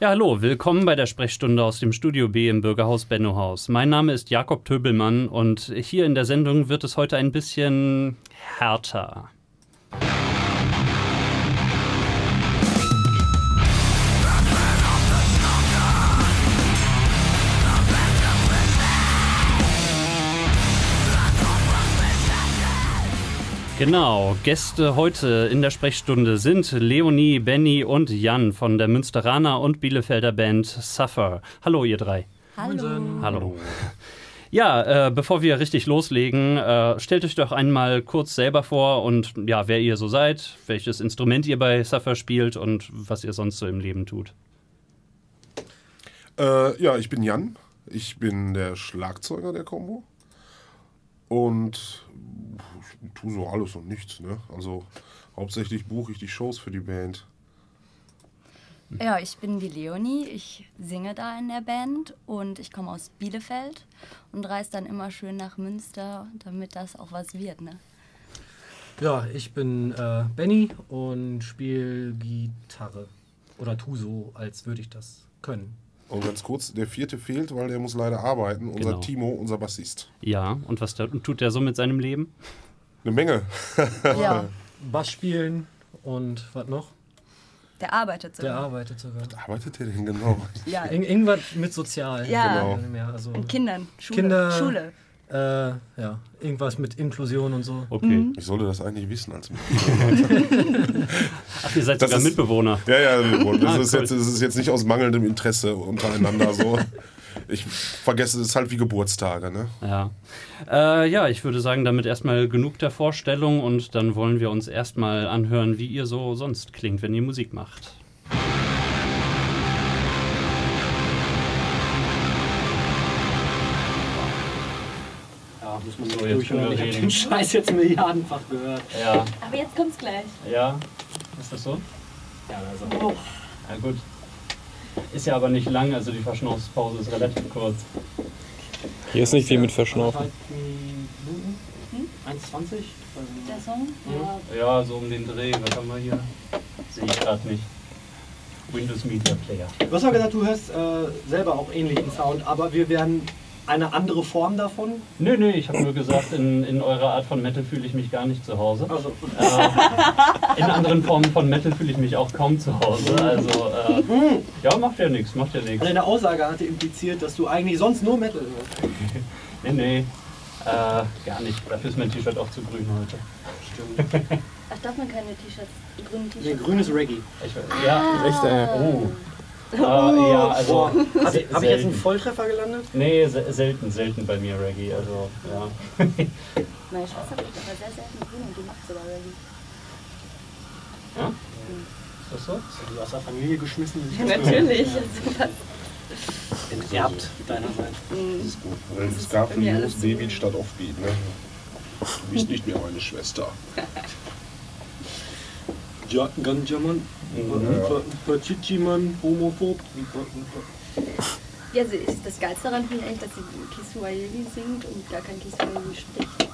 Ja, hallo, willkommen bei der Sprechstunde aus dem Studio B im Bürgerhaus Bennohaus. Mein Name ist Jakob Töbelmann und hier in der Sendung wird es heute ein bisschen härter. Genau, Gäste heute in der Sprechstunde sind Leonie, Benny und Jan von der Münsteraner und Bielefelder Band Suffer. Hallo, ihr drei. Hallo. Hallo. Ja, äh, bevor wir richtig loslegen, äh, stellt euch doch einmal kurz selber vor und ja, wer ihr so seid, welches Instrument ihr bei Suffer spielt und was ihr sonst so im Leben tut. Äh, ja, ich bin Jan. Ich bin der Schlagzeuger der Combo. Und ich tue so alles und nichts. Ne? Also hauptsächlich buche ich die Shows für die Band. Ja, ich bin die Leonie. Ich singe da in der Band und ich komme aus Bielefeld und reise dann immer schön nach Münster, damit das auch was wird. Ne? Ja, ich bin äh, Benny und spiele Gitarre. Oder tu so, als würde ich das können. Und ganz kurz, der vierte fehlt, weil der muss leider arbeiten. Unser Genau. Timo, unser Bassist. Ja, und was tut der so mit seinem Leben? Eine Menge. Ja, Bass spielen und was noch? der arbeitet so. Der arbeitet sogar. Arbeitet der denn genau? Ja, Ir irgendwas mit Sozial. Ja. Genau. Ja, also, und Kindern, Schule. Kinder- Schule. Äh, ja, irgendwas mit Inklusion und so. Okay. Ich sollte das eigentlich wissen als Ach, ihr seid Das sogar ist- Mitbewohner. Ja, ja, und das, Ah, ist cool. jetzt, das ist jetzt nicht aus mangelndem Interesse untereinander so. Ich vergesse, es ist halt wie Geburtstage, ne? Ja. Äh, ja, ich würde sagen, damit erstmal genug der Vorstellung und dann wollen wir uns erstmal anhören, wie ihr so sonst klingt, wenn ihr Musik macht. Können wir Ich habe den Scheiß jetzt milliardenfach gehört. Ja. Aber jetzt kommt's gleich. Ja. Ist das so? Ja, also. Ja, gut. Ist ja aber nicht lang, also die Verschnaufspause ist relativ kurz. Hier ist nicht viel mit Verschnaufen. Anderthalb Minuten? Hm? 1,20? Der Song? Ja. Ja, so um den Dreh. Was haben wir hier? Sehe ich gerade nicht. Windows Media Player. Du hast mal gesagt, du hörst äh, selber auch ähnlichen Sound, aber wir werden eine andere Form davon. Nö, nö, ich habe nur gesagt, in, in eurer Art von Metal fühle ich mich gar nicht zu Hause. Also, Äh, in anderen Formen von Metal fühle ich mich auch kaum zu Hause. Also, äh, mh, ja, macht ja nichts, macht ja nichts. deine Aussage hatte impliziert, dass du eigentlich sonst nur Metal hörst. Nee, nee. Äh, gar nicht. Dafür ist mein T-Shirt auch zu grün heute. Stimmt. Ach, darf man keine T-Shirts, grüne Nee, T-Shirts? grün ist Reggae. Ich, ja, Echt, äh, oh. Äh, ja, also. Boah, habe ich, hab ich jetzt einen selten. Volltreffer gelandet? Nee, se selten, selten bei mir Reggae. Also, ja. Meine Schwester trägt aber sehr selten grün und die macht sogar Reggae. ja? Ist das so? Du hast der Familie geschmissen. Natürlich. Enterbt deinerseits. Das ist gut. Es gab mir News. David statt Offbeat, ne? Du bist nicht mehr meine Schwester. Ja, Ganjaman, Ja. Pachichi-Mann, homophob. Ja, also ist das Geilste daran finde ich eigentlich, dass sie Kiswahili singt und gar kein Kiswahili spricht.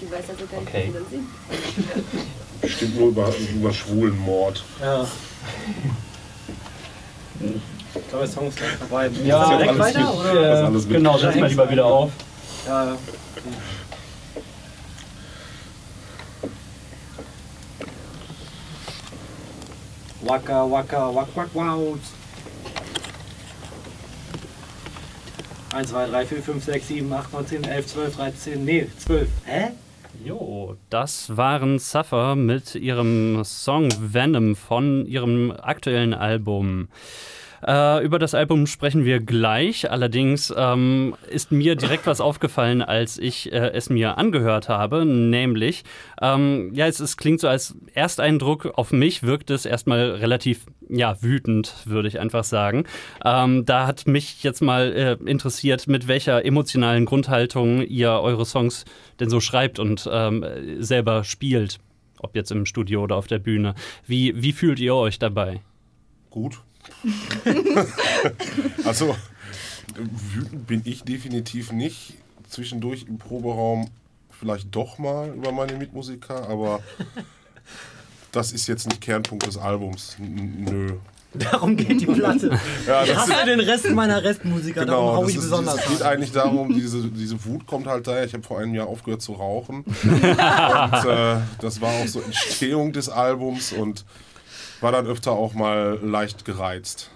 Die weiß also gar nicht, Okay. was sie da singt. Bestimmt nur über, über schwulen Mord. Ja. Ich glaube, der Song ist gleich vorbei. Ja, Ist das direkt alles weiter? Oder? Das ist alles genau, setz mal lieber wieder auf. Ja, ja. Waka waka wak wak wow. 1, 2, 3, 4, 5, 6, 7, 8, 9, 10, 11, 12, 13, nee, 12. Hä? Jo, das waren Suffer mit ihrem Song Venom von ihrem aktuellen Album. Äh, über das Album sprechen wir gleich. Allerdings ähm, ist mir direkt was aufgefallen, als ich äh, es mir angehört habe. Nämlich, ähm, ja, es, es klingt so als Ersteindruck auf mich wirkt es erstmal relativ ja, wütend, würde ich einfach sagen. Ähm, da hat mich jetzt mal äh, interessiert, mit welcher emotionalen Grundhaltung ihr eure Songs denn so schreibt und ähm, selber spielt. Ob jetzt im Studio oder auf der Bühne. Wie, wie fühlt ihr euch dabei? Gut. also, wütend bin ich definitiv nicht. Zwischendurch im Proberaum vielleicht doch mal über meine Mitmusiker, aber das ist jetzt nicht Kernpunkt des Albums. Nö. Darum geht die Platte. Ja, ich hasse den Rest meiner Restmusiker, darum Genau, hau das ich ist, besonders es geht eigentlich darum, diese, diese Wut kommt halt daher. Ich habe vor einem Jahr aufgehört zu rauchen. und äh, das war auch so Entstehung des Albums und war dann öfter auch mal leicht gereizt.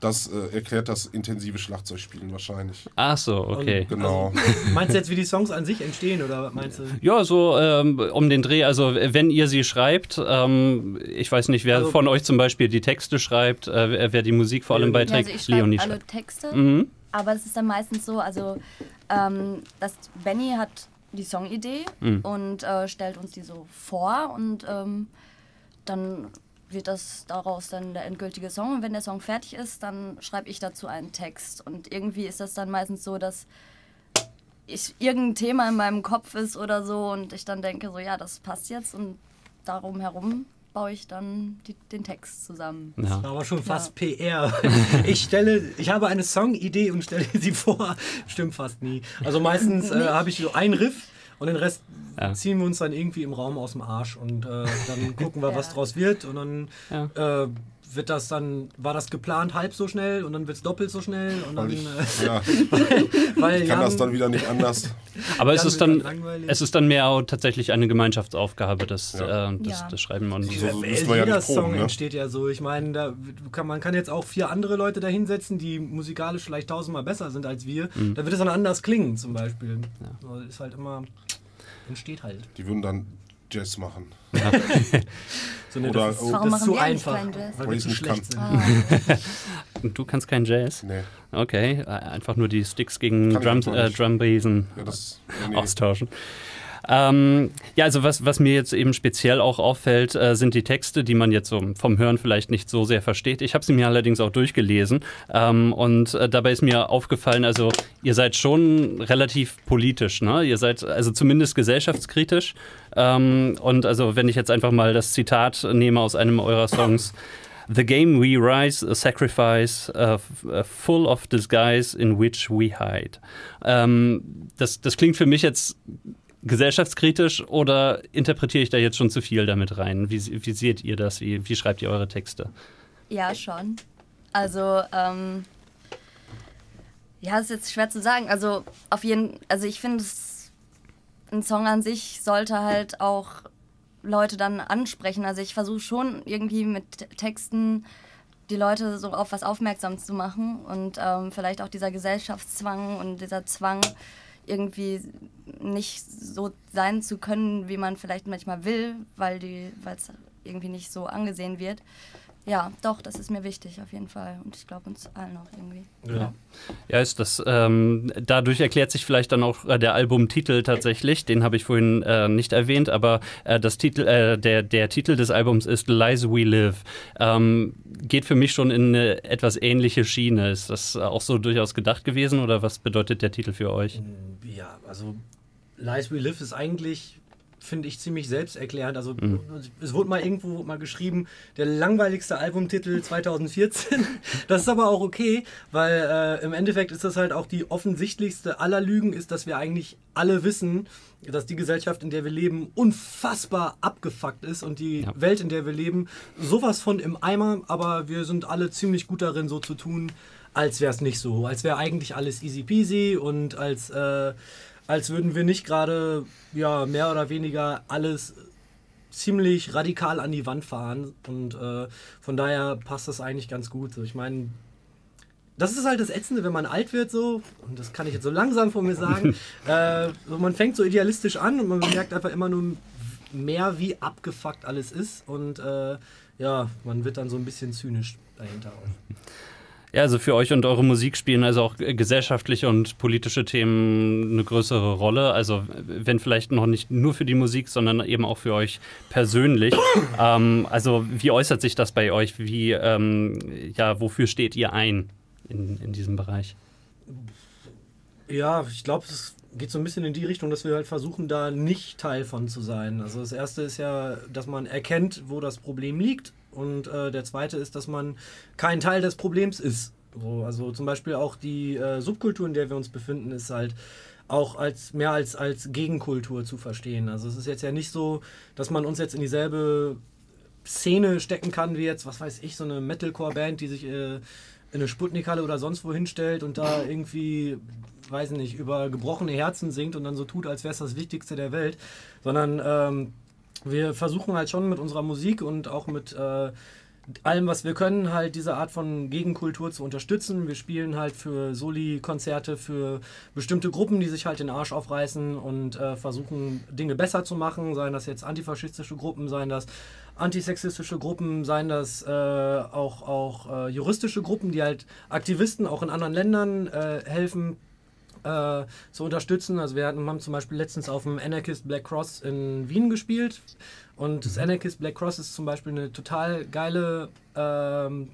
Das äh, erklärt das intensive Schlagzeugspielen wahrscheinlich. Ach so, okay. Genau. Meinst du jetzt, wie die Songs an sich entstehen oder was meinst du? Ja, so ähm, um den Dreh, also wenn ihr sie schreibt, ähm, ich weiß nicht, wer Also- von euch zum Beispiel die Texte schreibt, äh, wer- wer die Musik vor allem Leonie. Ja, beiträgt, also ich schreibe Leonie alle. Texte, Mhm. aber es ist dann meistens so, also ähm, dass Benny hat die Songidee Mhm. und äh, stellt uns die so vor und ähm, dann wird das daraus dann der endgültige Song und wenn der Song fertig ist, dann schreibe ich dazu einen Text und irgendwie ist das dann meistens so, dass ich irgendein Thema in meinem Kopf ist oder so und ich dann denke so, ja, das passt jetzt und darum herum baue ich dann die, den Text zusammen. Ja. War aber schon fast PR. Ich stelle, ich habe eine Songidee und stelle sie vor. Stimmt fast nie. Also meistens äh, habe ich so einen Riff und den Rest Ja. ziehen wir uns dann irgendwie im Raum aus dem Arsch und äh, dann gucken wir, was Ja. draus wird und dann Ja. äh, wird das dann, war das geplant halb so schnell und dann wird es doppelt so schnell und dann, Weil ich, äh, ja, weil ich kann Jan- das dann wieder nicht anders. Aber es Dann ist dann, langweilig. es ist dann mehr auch tatsächlich eine Gemeinschaftsaufgabe, das, Ja. äh, das, Ja. das Schreiben und So- so ja Jeder nicht proben, Song ne? entsteht ja so. Ich meine, da kann, man kann jetzt auch vier andere Leute da hinsetzen, die musikalisch vielleicht tausendmal besser sind als wir. Mhm. Da wird es dann anders klingen, zum Beispiel. So, Ist halt immer. Entsteht halt. Die würden dann Jazz machen. So, ne, Oder- das ist, oh. Warum das ist machen zu wir eigentlich einfach, keinen Jazz? weil wir zu schlecht sind. Ah, du kannst kein Jazz? Nee, Okay, äh, einfach nur die Sticks gegen Kann ich Drum, äh, nicht. Drumbesen ja, nee. austauschen. Ähm, ja, also was, was mir jetzt eben speziell auch auffällt, äh, sind die Texte, die man jetzt so vom Hören vielleicht nicht so sehr versteht. Ich habe sie mir allerdings auch durchgelesen ähm, und äh, dabei ist mir aufgefallen, also ihr seid schon relativ politisch, ne? Ihr seid also zumindest gesellschaftskritisch ähm, und also wenn ich jetzt einfach mal das Zitat nehme aus einem eurer Songs, The game we rise, a sacrifice, uh, full of disguise in which we hide. Ähm, das, das klingt für mich jetzt gesellschaftskritisch oder interpretiere ich da jetzt schon zu viel damit rein? Wie, wie seht ihr das? Wie, wie schreibt ihr eure Texte? ja, schon. Also, ähm, ja, ist jetzt schwer zu sagen. Also, auf jeden also ich finde, ein Song an sich sollte halt auch Leute dann ansprechen. Also, ich versuche schon irgendwie mit Texten die Leute so auf was aufmerksam zu machen und ähm, vielleicht auch dieser Gesellschaftszwang und dieser Zwang irgendwie nicht so sein zu können, wie man vielleicht manchmal will, weil es irgendwie nicht so angesehen wird. Ja, doch, das ist mir wichtig auf jeden Fall und ich glaube uns allen auch irgendwie. Ja. Ja, ist das. Ähm, dadurch erklärt sich vielleicht dann auch äh, der Albumtitel tatsächlich. Den habe ich vorhin äh, nicht erwähnt, aber äh, das Titel, äh, der, der Titel des Albums ist Lies We Live. Ähm, geht für mich schon in eine etwas ähnliche Schiene. Ist das auch so durchaus gedacht gewesen oder was bedeutet der Titel für euch? Ja, also Lies We Live ist eigentlich, finde ich, ziemlich selbsterklärend. Also es wurde mal irgendwo mal geschrieben, der langweiligste Albumtitel 2014. das ist aber auch okay, weil äh, im Endeffekt ist das halt auch die offensichtlichste aller Lügen, ist, dass wir eigentlich alle wissen, dass die Gesellschaft, in der wir leben, unfassbar abgefuckt ist und die Ja. Welt, in der wir leben, sowas von im Eimer, aber wir sind alle ziemlich gut darin, so zu tun, als wäre es nicht so. Als wäre eigentlich alles easy peasy und als, äh, als würden wir nicht gerade ja, mehr oder weniger alles ziemlich radikal an die Wand fahren. Und äh, von daher passt das eigentlich ganz gut. So, ich meine, das ist halt das Ätzende, wenn man alt wird, so, und das kann ich jetzt so langsam von mir sagen. äh, so, man fängt so idealistisch an und man merkt einfach immer nur mehr, wie abgefuckt alles ist. Und äh, ja, man wird dann so ein bisschen zynisch dahinter auch. Ja, also für euch und eure Musik spielen also auch äh, gesellschaftliche und politische Themen eine größere Rolle. Also wenn vielleicht noch nicht nur für die Musik, sondern eben auch für euch persönlich. ähm, also wie äußert sich das bei euch? Wie, ähm, ja, wofür steht ihr ein in, in diesem Bereich? Ja, ich glaube, es geht so ein bisschen in die Richtung, dass wir halt versuchen, da nicht Teil von zu sein. Also das erste ist ja, dass man erkennt, wo das Problem liegt. Und äh, der zweite ist, dass man kein Teil des Problems ist. So, also zum Beispiel auch die äh, Subkultur, in der wir uns befinden, ist halt auch als mehr als, als Gegenkultur zu verstehen. Also es ist jetzt ja nicht so, dass man uns jetzt in dieselbe Szene stecken kann, wie jetzt, was weiß ich, so eine Metalcore-Band, die sich äh, in eine Sputnikhalle oder sonst wo hinstellt und da irgendwie, weiß nicht, über gebrochene Herzen singt und dann so tut, als wäre es das Wichtigste der Welt, sondern ähm, wir versuchen halt schon mit unserer Musik und auch mit äh, allem, was wir können, halt diese Art von Gegenkultur zu unterstützen. Wir spielen halt für Soli-Konzerte, für bestimmte Gruppen, die sich halt den Arsch aufreißen und äh, versuchen, Dinge besser zu machen, seien das jetzt antifaschistische Gruppen, seien das antisexistische Gruppen, seien das äh, auch, auch äh, juristische Gruppen, die halt Aktivisten auch in anderen Ländern äh, helfen, äh, zu unterstützen. Also wir hatten, haben zum Beispiel letztens auf dem Anarchist Black Cross in Wien gespielt und das Anarchist Black Cross ist zum Beispiel eine total geile ähm,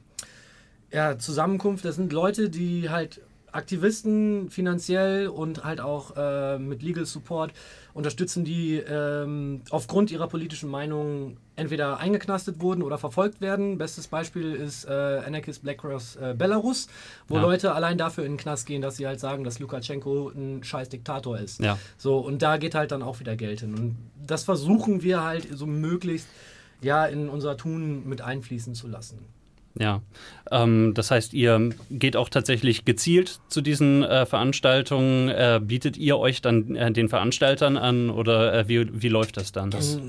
ja, Zusammenkunft. Das sind Leute, die halt Aktivisten finanziell und halt auch äh, mit Legal Support unterstützen, die ähm, aufgrund ihrer politischen Meinung entweder eingeknastet wurden oder verfolgt werden. Bestes Beispiel ist äh, Anarchist Black Cross äh, Belarus, wo Ja. Leute allein dafür in den Knast gehen, dass sie halt sagen, dass Lukaschenko ein scheiß Diktator ist. Ja. So, und da geht halt dann auch wieder Geld hin. Und das versuchen wir halt so möglichst ja in unser Tun mit einfließen zu lassen. Ja, ähm, das heißt, ihr geht auch tatsächlich gezielt zu diesen äh, Veranstaltungen. Äh, bietet ihr euch dann äh, den Veranstaltern an oder äh, wie, wie läuft das dann? Das,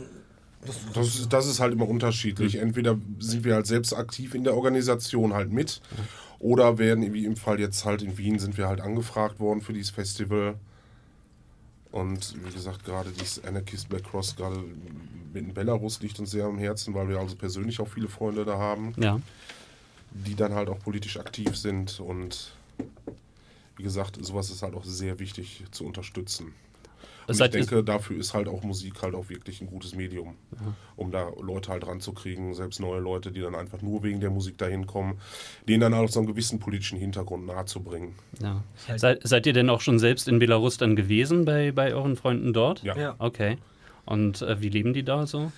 das, ist, das ist halt immer unterschiedlich. Entweder sind wir halt selbst aktiv in der Organisation halt mit oder werden, wie im Fall jetzt halt in Wien, sind wir halt angefragt worden für dieses Festival. Und wie gesagt, gerade dieses Anarchist Black Cross, gerade in Belarus liegt uns sehr am Herzen, weil wir also persönlich auch viele Freunde da haben, ja, die dann halt auch politisch aktiv sind. Und wie gesagt, sowas ist halt auch sehr wichtig zu unterstützen. Und ich denke, dafür ist halt auch Musik halt auch wirklich ein gutes Medium, um da Leute halt ranzukriegen, selbst neue Leute, die dann einfach nur wegen der Musik dahin kommen, denen dann auch so einen gewissen politischen Hintergrund nahezubringen. ja. Seid, seid ihr denn auch schon selbst in Belarus dann gewesen bei, bei euren Freunden dort? Ja. Ja. Okay. Und äh, wie leben die da so?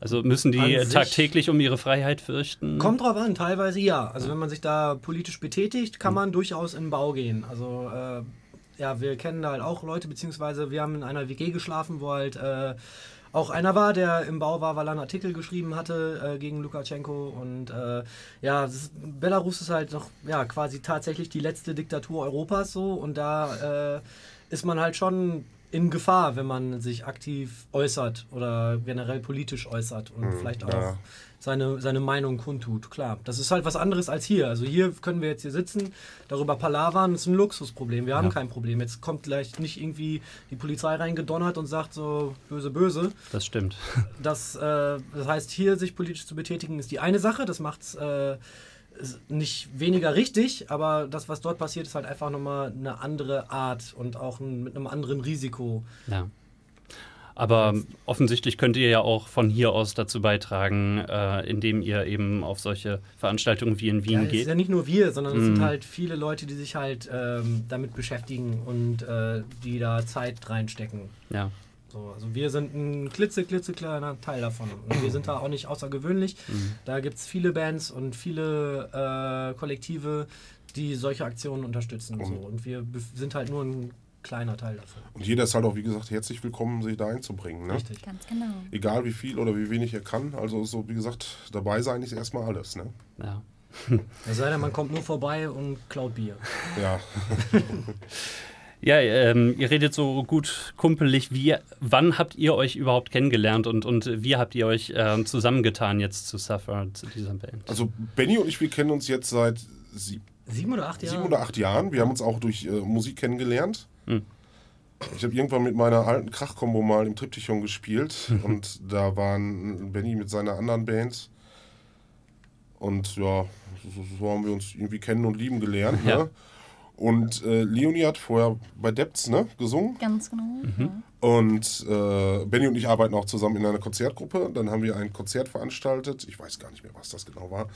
Also müssen die tagtäglich um ihre Freiheit fürchten? Kommt drauf an, teilweise ja. Also wenn man sich da politisch betätigt, kann man durchaus in den Bau gehen. Also äh, ja, wir kennen da halt auch Leute, beziehungsweise wir haben in einer WG geschlafen, wo halt äh, auch einer war, der im Bau war, weil er einen Artikel geschrieben hatte äh, gegen Lukaschenko. Und äh, ja, ist, Belarus ist halt noch ja, quasi tatsächlich die letzte Diktatur Europas so. Und da äh, ist man halt schon in Gefahr, wenn man sich aktiv äußert oder generell politisch äußert und vielleicht auch ja. seine, seine Meinung kundtut. Klar, das ist halt was anderes als hier. Also hier können wir jetzt hier sitzen, darüber palavern, das ist ein Luxusproblem. Wir haben Ja. kein Problem. Jetzt kommt gleich nicht irgendwie die Polizei reingedonnert und sagt so böse, böse. Das stimmt. Das, äh, das heißt, hier sich politisch zu betätigen, ist die eine Sache. Das macht es äh, nicht weniger richtig, aber das, was dort passiert, ist halt einfach nochmal eine andere Art und auch ein, mit einem anderen Risiko. Ja. Aber offensichtlich könnt ihr ja auch von hier aus dazu beitragen, äh, indem ihr eben auf solche Veranstaltungen wie in Wien Ja, es ist geht. ja nicht nur wir, sondern es Mhm. sind halt viele Leute, die sich halt ähm, damit beschäftigen und äh, die da Zeit reinstecken. Ja. So, also wir sind ein klitze, klitzekleiner Teil davon. Und wir sind da auch nicht außergewöhnlich. Da gibt es viele Bands und viele äh, Kollektive, die solche Aktionen unterstützen. Und, so. und wir sind halt nur ein kleiner Teil davon. Und jeder ist halt auch, wie gesagt, herzlich willkommen, sich da einzubringen. Ne? Richtig. Ganz genau. Egal wie viel oder wie wenig er kann. Also so, wie gesagt, dabei sein ist erstmal alles. Ne? ja. Es sei denn, man kommt nur vorbei und klaut Bier. Ja. Ja, ähm, ihr redet so gut kumpelig. Wie, wann habt ihr euch überhaupt kennengelernt und, und wie habt ihr euch ähm, zusammengetan jetzt zu Suffer, zu dieser Band? Also Benny und ich, wir kennen uns jetzt seit sieb Sieben oder acht Jahre? sieben oder acht Jahren. Wir haben uns auch durch äh, Musik kennengelernt. Hm. Ich habe irgendwann mit meiner alten Krachkombo mal im Triptychon gespielt und da waren Benny mit seiner anderen Band und ja, so, so haben wir uns irgendwie kennen und lieben gelernt. Ja. Ne? Und äh, Leonie hat vorher bei Depz ne, gesungen Ganz genau. Ja. und äh, Benny und ich arbeiten auch zusammen in einer Konzertgruppe. Dann haben wir ein Konzert veranstaltet. Ich weiß gar nicht mehr, was das genau war.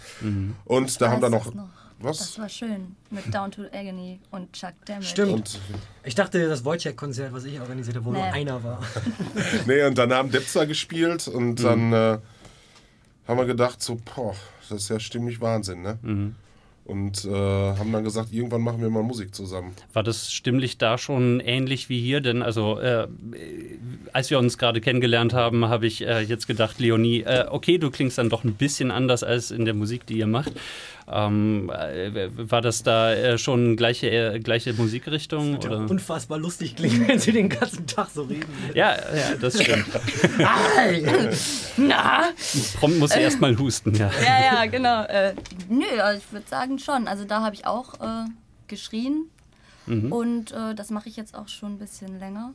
Und da haben dann noch, was? Das war schön. Mit Down to Agony und Chuck Damage. Stimmt. Und Ich dachte, das Wojciech-Konzert, was ich organisiert habe, wo nur Nee. einer war. Nee, und dann haben Depzer gespielt und dann äh, haben wir gedacht, so, boah, das ist ja stimmlich Wahnsinn, ne? Und äh, haben dann gesagt, irgendwann machen wir mal Musik zusammen. War das stimmlich da schon ähnlich wie hier? Denn also, äh, als wir uns gerade kennengelernt haben, habe ich äh, jetzt gedacht, Leonie, äh, okay, du klingst dann doch ein bisschen anders als in der Musik, die ihr macht. Ähm, äh, war das da äh, schon gleiche, äh, gleiche Musikrichtung? Ja, Oder? unfassbar lustig klingt, wenn sie den ganzen Tag so reden. Ja, ja, das stimmt. Na? Prompt muss sie erstmal husten, ja. Ja, ja, genau. Äh, nö, also ich würde sagen schon. Also da habe ich auch äh, geschrien. Mhm. Und äh, das mache ich jetzt auch schon ein bisschen länger.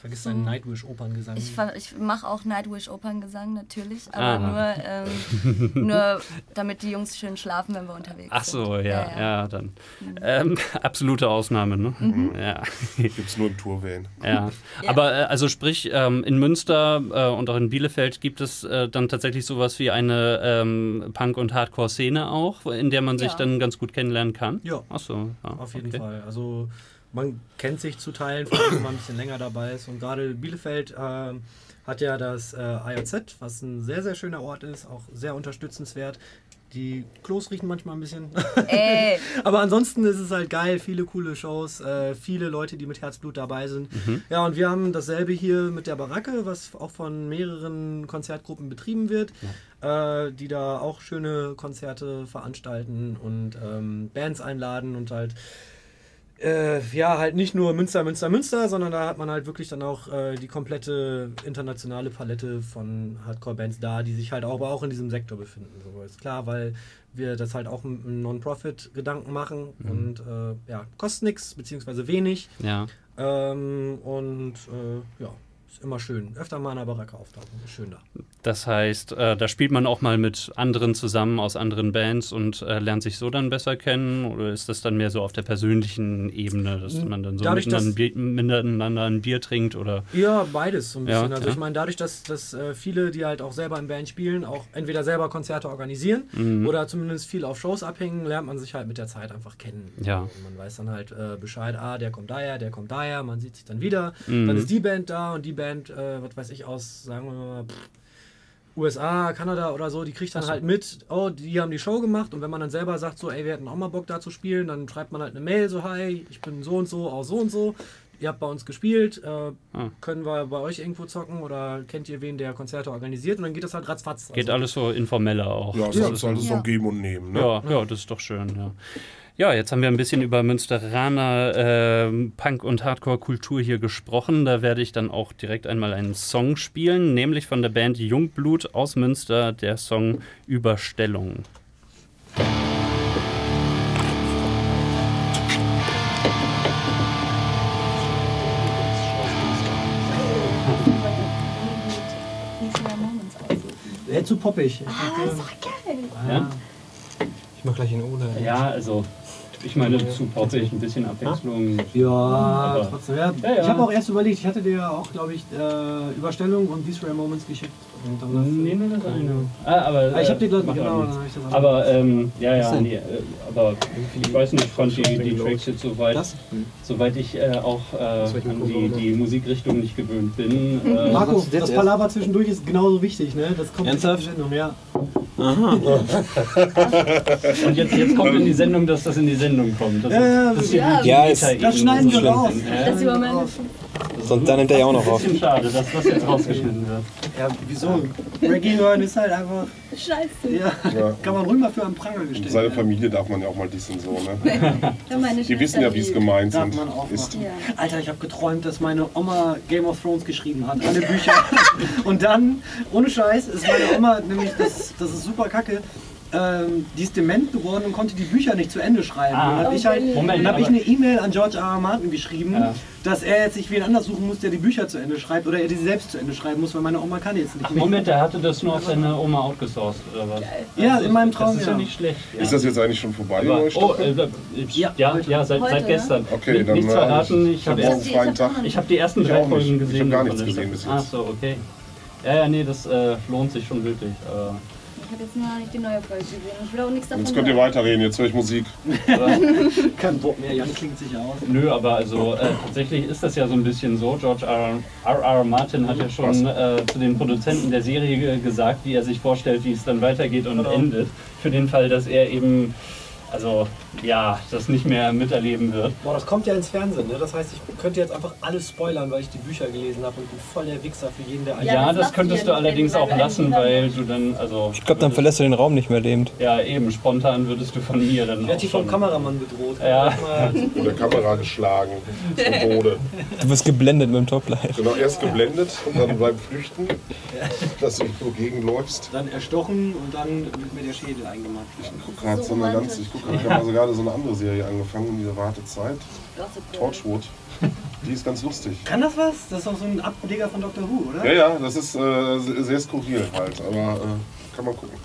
Vergiss deinen Nightwish-Operngesang. Ich, ich mache auch Nightwish-Operngesang natürlich, aber Aha. nur, ähm, nur damit die Jungs schön schlafen, wenn wir unterwegs Ach sind. so, ja, ja, dann. Ähm, absolute Ausnahme, ne? Mhm. Ja. Gibt's nur im Tourvan. Ja, aber äh, also sprich, ähm, in Münster äh, und auch in Bielefeld gibt es äh, dann tatsächlich sowas wie eine ähm, Punk- und Hardcore-Szene auch, in der man sich Ja. dann ganz gut kennenlernen kann. Ja. Ach so, ja, Auf jeden okay. Fall. Also man kennt sich zu Teilen, vor allem wenn man ein bisschen länger dabei ist. Und gerade Bielefeld ähm, hat ja das äh, IOZ, was ein sehr, sehr schöner Ort ist, auch sehr unterstützenswert. Die Klos riechen manchmal ein bisschen. Ey, Aber ansonsten ist es halt geil, viele coole Shows, äh, viele Leute, die mit Herzblut dabei sind. Ja, und wir haben dasselbe hier mit der Baracke, was auch von mehreren Konzertgruppen betrieben wird, äh, die da auch schöne Konzerte veranstalten und ähm, Bands einladen und halt äh, ja, halt nicht nur Münster, Münster, Münster, sondern da hat man halt wirklich dann auch äh, die komplette internationale Palette von Hardcore-Bands da, die sich halt auch, aber auch in diesem Sektor befinden. So ist klar, weil wir das halt auch mit einem Non-Profit-Gedanken machen und äh, ja, kostet nichts, beziehungsweise wenig. Ja. Ähm, und äh, ja, ist immer schön. Öfter mal in der Baracke auftauchen, ist schön da. Das heißt, äh, da spielt man auch mal mit anderen zusammen aus anderen Bands und äh, lernt sich so dann besser kennen? Oder ist das dann mehr so auf der persönlichen Ebene, dass man dann so Dadurch, miteinander, Bier, miteinander ein Bier trinkt? Oder Ja, beides so ein Ja, bisschen. also ja. ich meine, dadurch, dass, dass äh, viele, die halt auch selber in Band spielen, auch entweder selber Konzerte organisieren Mhm. oder zumindest viel auf Shows abhängen, lernt man sich halt mit der Zeit einfach kennen. Ja. Und man weiß dann halt äh, Bescheid, ah, der kommt daher, der kommt daher, man sieht sich dann wieder. Mhm. Dann ist die Band da und die Band, äh, was weiß ich, aus, sagen wir mal, pff, USA, Kanada oder so, die kriegt dann so. halt mit, oh, die haben die Show gemacht und wenn man dann selber sagt, so, ey, wir hätten auch mal Bock da zu spielen, dann schreibt man halt eine Mail, so, hi, ich bin so und so, aus so und so, ihr habt bei uns gespielt, äh, Ah. können wir bei euch irgendwo zocken oder kennt ihr wen, der Konzerte organisiert und dann geht das halt ratzfatz. geht Also, alles so informeller auch? Ja, Das das ist- alles so Ja. ein Geben und Nehmen. Ne? Ja, ja, das ist doch schön, ja. Ja, jetzt haben wir ein bisschen über Münsteraner ähm, Punk- und Hardcore-Kultur hier gesprochen. Da werde ich dann auch direkt einmal einen Song spielen, nämlich von der Band Jungblut aus Münster, der Song Überstellung. Äh, zu poppig. Ja, Ich mach gleich in Ole. ja also ich meine zu poppig, ein bisschen Abwechslung. Ja, Aber- trotzdem. Ja. Ja, ja. Ich habe auch erst überlegt, ich hatte dir ja auch, glaube ich, äh, Überstellung und These Rare Moments geschickt. Und dann Nee, nee, das eine. Ah, aber, Ah, ich habe dir, glaube ich, genau, ich Aber ähm, ja, ja, nee, äh, aber ich weiß nicht, ich fand die, die Tracks jetzt soweit, Das? soweit ich äh, auch äh, an die, die Musikrichtung nicht gewöhnt bin. Äh, Marco, das? Palaver zwischendurch ist genauso wichtig, ne? Das kommt Ernsthaft? in die Sendung, ja. Aha. und jetzt, jetzt kommt in die Sendung, dass das in die Sendung kommt. Das Ja, ja, das ja. Ja, ist- Metaebene Das schneiden wir raus. Ja. Das über meine Sonst dann nimmt er ja auch noch Das auf. ist ein bisschen schade, dass das jetzt rausgeschnitten wird. Ja, wieso? Reggae hören ist halt einfach, Scheiße. ja, Ja. kann man ruhig mal für am Pranger gestellt Seine werden. Familie darf man ja auch mal dissen so, ne? Die wissen ja, wie es gemeint Darf sind. man auch Ist. Ja. Alter, ich habe geträumt, dass meine Oma Game of Thrones geschrieben hat, alle Bücher. Und dann, ohne Scheiß, ist meine Oma nämlich, das, das ist super kacke, ähm, die ist dement geworden und konnte die Bücher nicht zu Ende schreiben. Ah. und dann habe ich, halt, Moment, dann hab ich eine E-Mail an George R. R. Martin geschrieben, Ja. dass er jetzt sich wen anders suchen muss, der die Bücher zu Ende schreibt oder er die selbst zu Ende schreiben muss, weil meine Oma kann jetzt nicht Ach mehr. Moment, der hatte das nur auf seine Oma outgesourced, oder was? Ja, Das in meinem Traum, Das ist ja ja. nicht schlecht. Ja. Ist das jetzt eigentlich schon vorbei, die Aber, neue oh, äh, ich, Ja, ja, seit, Heute, seit gestern. Okay, dann, Nichts äh, verraten, ich ich habe hab. Ich habe die ersten Ich drei. Folgen Ich gesehen. hab gar und nichts gesehen bis jetzt. Ach so, okay. Ja, ja, nee, das äh, lohnt sich schon wirklich. Aber, Ich habe jetzt noch nicht die neue Folge gesehen. Ich will auch nichts davon Jetzt könnt ihr weiterreden, jetzt höre ich Musik. Kein Bock mehr, Jan klingt sich aus. nö, aber also äh, tatsächlich ist das ja so ein bisschen so. George R. R. R. Martin hat ja schon äh, zu den Produzenten der Serie ge- gesagt, wie er sich vorstellt, wie es dann weitergeht und endet. Für den Fall, dass er eben also ja, das nicht mehr miterleben wird. Boah, das kommt ja ins Fernsehen, ne? Das heißt, ich könnte jetzt einfach alles spoilern, weil ich die Bücher gelesen habe und bin voll der Wichser für jeden, der Ja, Ja, das könntest du allerdings auch lassen, weil du dann, also. Ich glaube, dann verlässt du den Raum nicht mehr lebend. Ja, eben, spontan würdest du von mir dann Ich werde vom. Kameramann bedroht. Ja. Mal- Von der Kamera geschlagen. Vom Boden. Du wirst geblendet mit dem Toplight. Genau, erst geblendet und dann beim Flüchten, dass du irgendwo gegenläufst. Dann erstochen und dann wird mir der Schädel eingemacht. Ich gucke gerade so eine ganz, ich gucke, ich habe also gerade so eine andere Serie angefangen in dieser Wartezeit. Torchwood. Die ist ganz lustig. Kann das was? Das ist doch so ein Ableger von Doctor Who, oder? Ja, ja, das ist äh, sehr skurril halt, aber äh, kann man gucken.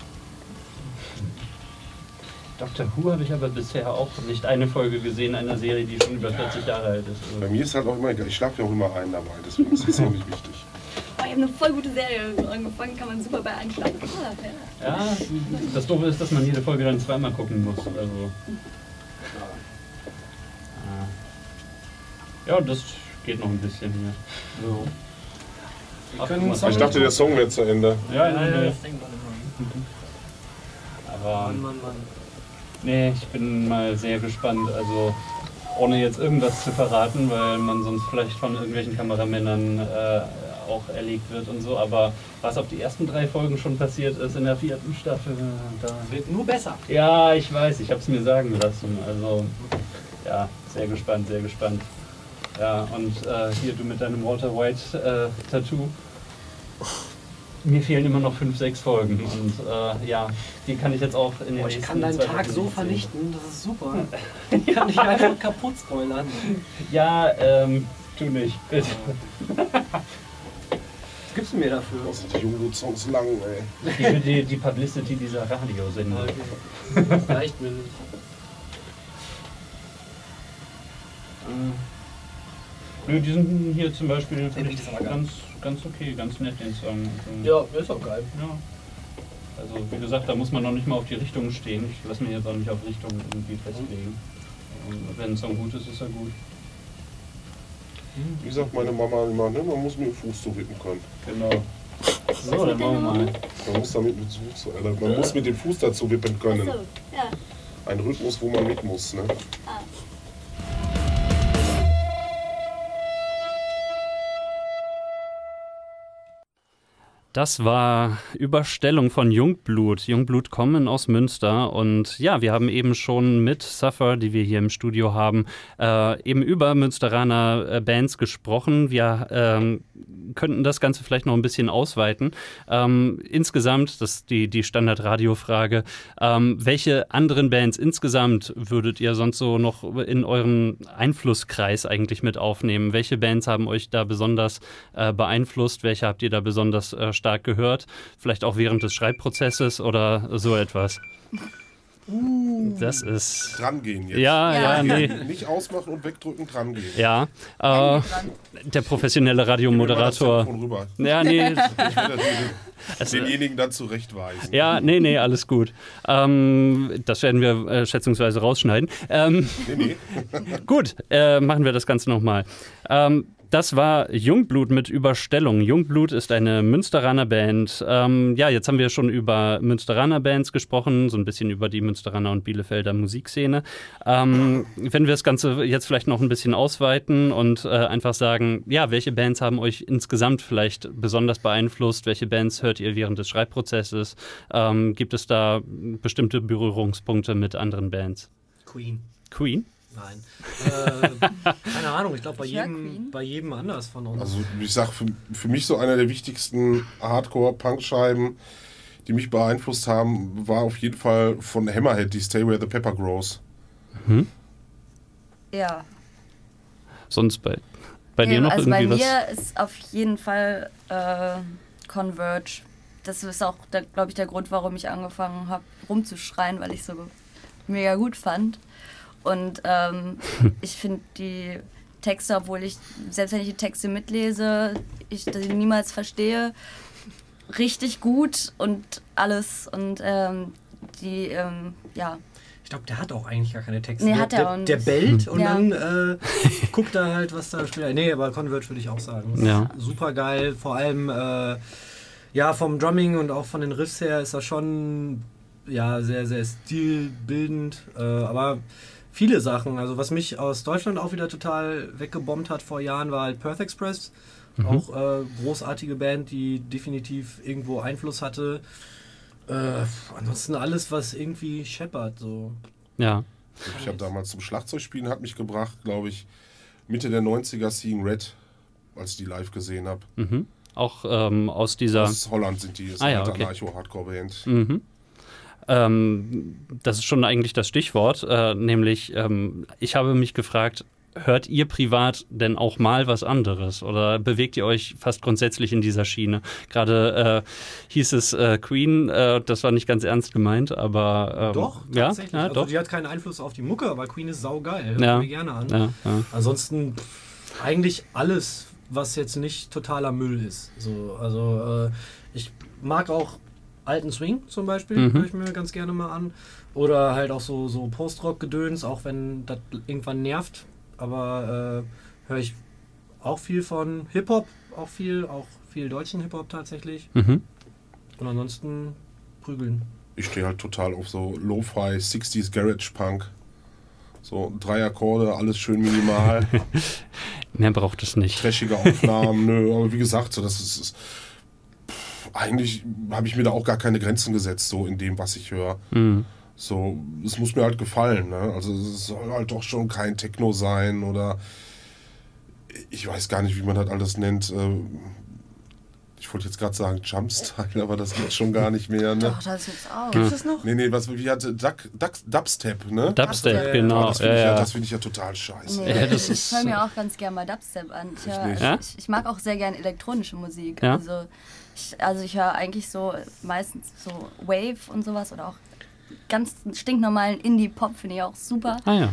Dr. Who habe ich aber bisher auch nicht eine Folge gesehen einer Serie, die schon über 40 Jahre alt ist. Bei Also, mir ist halt auch immer egal, ich schlafe ja auch immer ein dabei, deswegen ist das auch nicht wichtig. Ich habe eine voll gute Serie angefangen, kann man super bei einschlafen. Ah, ja. ja, das Doofe ist, dass man jede Folge dann zweimal gucken muss. Also. Ja, das geht noch ein bisschen hier. Können Ach, Ich dachte, der Song wäre zu Ende. Ja, Ja, ja, immer. Aber Mann, Mann, Mann. nee, ich bin mal sehr gespannt. Also ohne jetzt irgendwas zu verraten, weil man sonst vielleicht von irgendwelchen Kameramännern äh, auch erlegt wird und so. Aber was auf die ersten drei Folgen schon passiert ist in der vierten Staffel, da Wird nur besser. Ja, ich weiß, ich habe es mir sagen lassen. Also, ja, sehr gespannt, sehr gespannt. Ja, und äh, hier du mit deinem Walter White äh, Tattoo. Mir fehlen immer noch fünf, sechs Folgen. Und äh, ja, die kann ich jetzt auch in den Boah, ich nächsten kann deinen Tag so vernichten, das ist super. Ich kann dich einfach kaputt spoilern. Ja, ähm, tu nicht, bitte. Was gibst du mir dafür? Was sind die Jungwut-Songs lang, ey. Die, die, die Publicity dieser Radiosendung. Okay. Reicht mir nicht. Nö, die sind hier zum Beispiel ich, das ganz, ganz okay, ganz nett den Song. Also, Ja, ist auch geil. Ja. Also wie gesagt, da muss man noch nicht mal auf die Richtung stehen. Ich lasse mich jetzt auch nicht auf Richtung irgendwie festlegen. Und wenn ein Song gut ist, ist er gut. Wie sagt meine Mama immer, ne, man muss mit dem Fuß zuwippen können. Genau. So, dann machen wir mal. Man muss, damit mit, dem Fuß- äh, man muss mit dem Fuß dazu wippen können. Ein Rhythmus, wo man mit muss. Ne? Das war Überstellung von Jungblut. Jungblut kommen aus Münster und ja, wir haben eben schon mit Suffer, die wir hier im Studio haben, äh, eben über Münsteraner äh, Bands gesprochen. Wir ähm, könnten das Ganze vielleicht noch ein bisschen ausweiten. Ähm, insgesamt, das ist die, die Standard-Radio-Frage, ähm, welche anderen Bands insgesamt würdet ihr sonst so noch in euren Einflusskreis eigentlich mit aufnehmen? Welche Bands haben euch da besonders äh, beeinflusst? Welche habt ihr da besonders äh, stark gehört? Vielleicht auch während des Schreibprozesses oder so etwas? Das ist. Dran gehen jetzt. Ja, ja, Ja. nee. Nicht ausmachen und wegdrücken, dran gehen. Ja, äh, Dran. der professionelle Radiomoderator. Ja, nee, Ich will das denjenigen dann zurechtweisen. ja, nee, nee, alles gut. Ähm, das werden wir äh, schätzungsweise rausschneiden. Ähm, Nee, nee. Gut, äh, machen wir das Ganze nochmal. Ähm, das war Jungblut mit Überstellung. Jungblut ist eine Münsteraner Band. Ähm, ja, jetzt haben wir schon über Münsteraner Bands gesprochen, so ein bisschen über die Münsteraner und Bielefelder Musikszene. Ähm, wenn wir das Ganze jetzt vielleicht noch ein bisschen ausweiten und äh, einfach sagen, ja, welche Bands haben euch insgesamt vielleicht besonders beeinflusst? Welche Bands hört ihr während des Schreibprozesses? Ähm, gibt es da bestimmte Berührungspunkte mit anderen Bands? Queen. Queen? Nein. Äh, keine Ahnung, ich glaube bei jedem, bei jedem anders von uns. Also ich sag, für, für mich so einer der wichtigsten Hardcore-Punk-Scheiben, die mich beeinflusst haben, war auf jeden Fall von Hammerhead, die Stay Where the Pepper Grows. Ja. Sonst bei, bei dir noch also bei irgendwie was? mir ist auf jeden Fall äh, Converge. Das ist auch, glaube ich, der Grund, warum ich angefangen habe, rumzuschreien, weil ich so mega gut fand. Und ähm, ich finde die Texte, obwohl ich, selbst wenn ich die Texte mitlese, ich die niemals verstehe, richtig gut und alles. Und ähm, die, ähm, ja, Ich glaube, der hat auch eigentlich gar keine Texte. Nee, der, hat er der, auch nicht. der bellt und Ja. dann äh, guckt er halt, was da spielt. Nee, aber Converge würde ich auch sagen. Ja. Super geil. Vor allem, äh, ja, vom Drumming und auch von den Riffs her ist er schon ja, sehr, sehr stilbildend. Äh, aber viele Sachen. Also was mich aus Deutschland auch wieder total weggebombt hat vor Jahren, war halt Perth Express. Mhm. Auch äh, großartige Band, die definitiv irgendwo Einfluss hatte. Äh, ansonsten alles, was irgendwie scheppert. So. Ja. Ich habe damals zum Schlagzeugspielen hat mich gebracht, glaube ich, Mitte der 90er Seeing Red, als ich die live gesehen habe. Mhm. Auch ähm, aus dieser. Aus Holland sind die, ist Ah, ja, eine okay. Anarcho-Hardcore-Band. Mhm. Ähm, das ist schon eigentlich das Stichwort, äh, nämlich ähm, ich habe mich gefragt, hört ihr privat denn auch mal was anderes oder bewegt ihr euch fast grundsätzlich in dieser Schiene? Gerade äh, hieß es äh, Queen, äh, das war nicht ganz ernst gemeint, aber ähm, Doch, ja, tatsächlich. ja, also doch. die hat keinen Einfluss auf die Mucke, aber Queen ist saugeil. Hört Ja. mir gerne an. Ja. Ansonsten pff, eigentlich alles, was jetzt nicht totaler Müll ist. So, also äh, ich mag auch alten Swing zum Beispiel, Mhm. höre ich mir ganz gerne mal an. Oder halt auch so, so Post-Rock-Gedöns, auch wenn das irgendwann nervt. Aber äh, höre ich auch viel von Hip-Hop, auch viel, auch viel deutschen Hip-Hop tatsächlich. Mhm. Und ansonsten prügeln. Ich stehe halt total auf so Lo-Fi, 60s Garage Punk. So drei Akkorde, alles schön minimal, Mehr braucht es nicht. trashige Aufnahmen, nö, aber wie gesagt, so das ist, ist eigentlich habe ich mir da auch gar keine Grenzen gesetzt, so in dem, was ich höre. Mhm. So, es muss mir halt gefallen, ne? Also es soll halt doch schon kein Techno sein oder ich weiß gar nicht, wie man das alles nennt. Ähm, Ich wollte jetzt gerade sagen Jumpstyle, aber das gibt schon gar nicht mehr, ne? Doch, das gibt's auch. Gibt's das noch? Nee, nee, was wie hatte Duck, Duck, Dubstep, ne? Dubstep, Dubstep. genau. Aber das finde ja, ich, ja, ja. find ich ja total scheiße. Nee, Ja, das ich höre mir auch ganz gerne mal Dubstep an. Ich, ich, ich mag auch sehr gerne elektronische Musik. Ja? Also ich, also ich höre eigentlich so meistens so Wave und sowas oder auch ganz stinknormalen Indie-Pop finde ich auch super. Ah ja.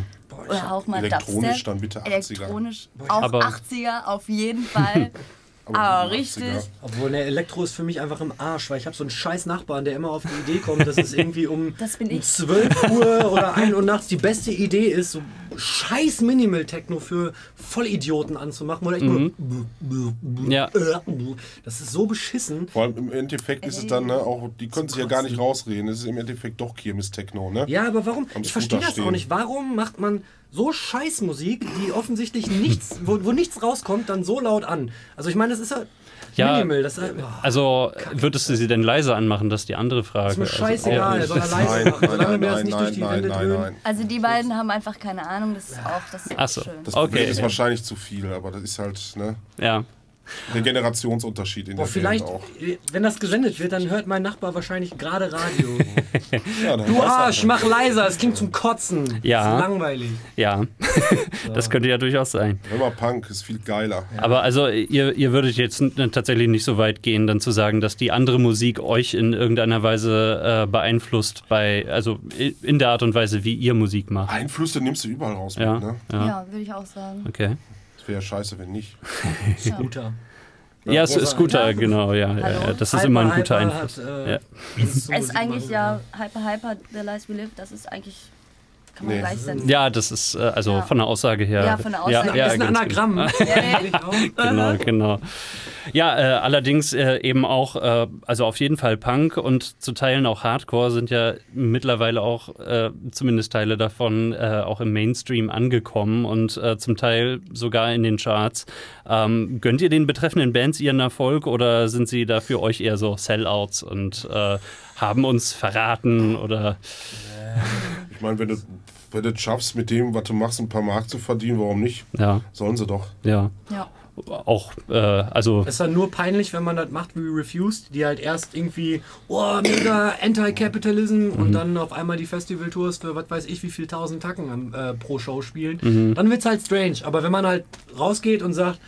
Oder auch mal Elektronisch Dubstep. dann bitte 80er. Elektronisch, auch Aber- 80er auf jeden Fall. Aber Aber die richtig. 80er. Obwohl, ne, Elektro ist für mich einfach im Arsch, weil ich habe so einen scheiß Nachbarn, der immer auf die Idee kommt, dass es irgendwie um, Das bin um ich. 12 Uhr oder 1 Uhr nachts die beste Idee ist, so scheiß Minimal-Techno für Vollidioten anzumachen. Oder ich nur, Ja. Das ist so beschissen. Vor allem im Endeffekt ist es dann, ne, auch, die können sich ja gar nicht rausreden. Es ist im Endeffekt doch Kirmes-Techno, ne? Ja, aber warum? Am Ich verstehe das auch nicht. Warum macht man so Scheißmusik, die offensichtlich nichts, wo, wo nichts rauskommt, dann so laut an? Also ich meine, das ist ja, Ja, Minimal. Das ist, oh, Also würdest du sie denn leise anmachen? Das ist die andere Frage. ist mir Also, scheißegal, er soll er leise Nein, machen, nein, solange nein, mir das nein, nicht durch nein, die nein, Wände nein, dröhnt. nein. Also die beiden haben einfach keine Ahnung, das ist auch das ist Ach so. schön. Das Okay. Ist wahrscheinlich zu viel, aber das ist halt, ne, Ja. Der Generationsunterschied in Boah, der vielleicht, auch. wenn das gesendet wird, dann hört mein Nachbar wahrscheinlich gerade Radio. Ja, Du Arsch, mach leiser, es klingt zum Kotzen. Ja. Das ist langweilig. Ja, das könnte ja durchaus sein. Hör mal, Punk ist viel geiler. Aber also ihr, ihr würdet jetzt tatsächlich nicht so weit gehen, dann zu sagen, dass die andere Musik euch in irgendeiner Weise äh, beeinflusst, bei, also in der Art und Weise, wie ihr Musik macht. Einflüsse nimmst du überall raus Ja, mit, ne? ja. Ja, würde ich auch sagen. Okay. Das wäre ja scheiße, wenn nicht. Scooter. Ja, es ist Scooter, Ja. genau, ja, ja, ja. Das ist immer ein Hyper, guter Hyper Einfluss. Hat, äh, Ja. Musik Es ist eigentlich ja Hyper Hyper, The Lies We Live, das ist eigentlich, kann man Nee. gleichsetzen. Ja, das ist äh, also Ja. von der Aussage her. Ja, von der Aussage Ja, her. ja, ist ein ganz Anagramm. Genau, genau. Ja, äh, allerdings äh, eben auch, äh, also auf jeden Fall Punk und zu Teilen auch Hardcore sind ja mittlerweile auch, äh, zumindest Teile davon, äh, auch im Mainstream angekommen und äh, zum Teil sogar in den Charts. Ähm, gönnt ihr den betreffenden Bands ihren Erfolg oder sind sie da für euch eher so Sellouts und äh, haben uns verraten oder meine, wenn du, wenn du es schaffst, mit dem, was du machst, ein paar Mark zu verdienen, warum nicht? ja, Sollen sie doch. ja, Ja. auch, äh, also Es ist dann nur peinlich, wenn man das macht wie Refused, die halt erst irgendwie, oh, mega Anti-Capitalism und dann auf einmal die Festivaltours für was weiß ich wie viel tausend Tacken äh, pro Show spielen. Dann wird's halt strange. Aber wenn man halt rausgeht und sagt,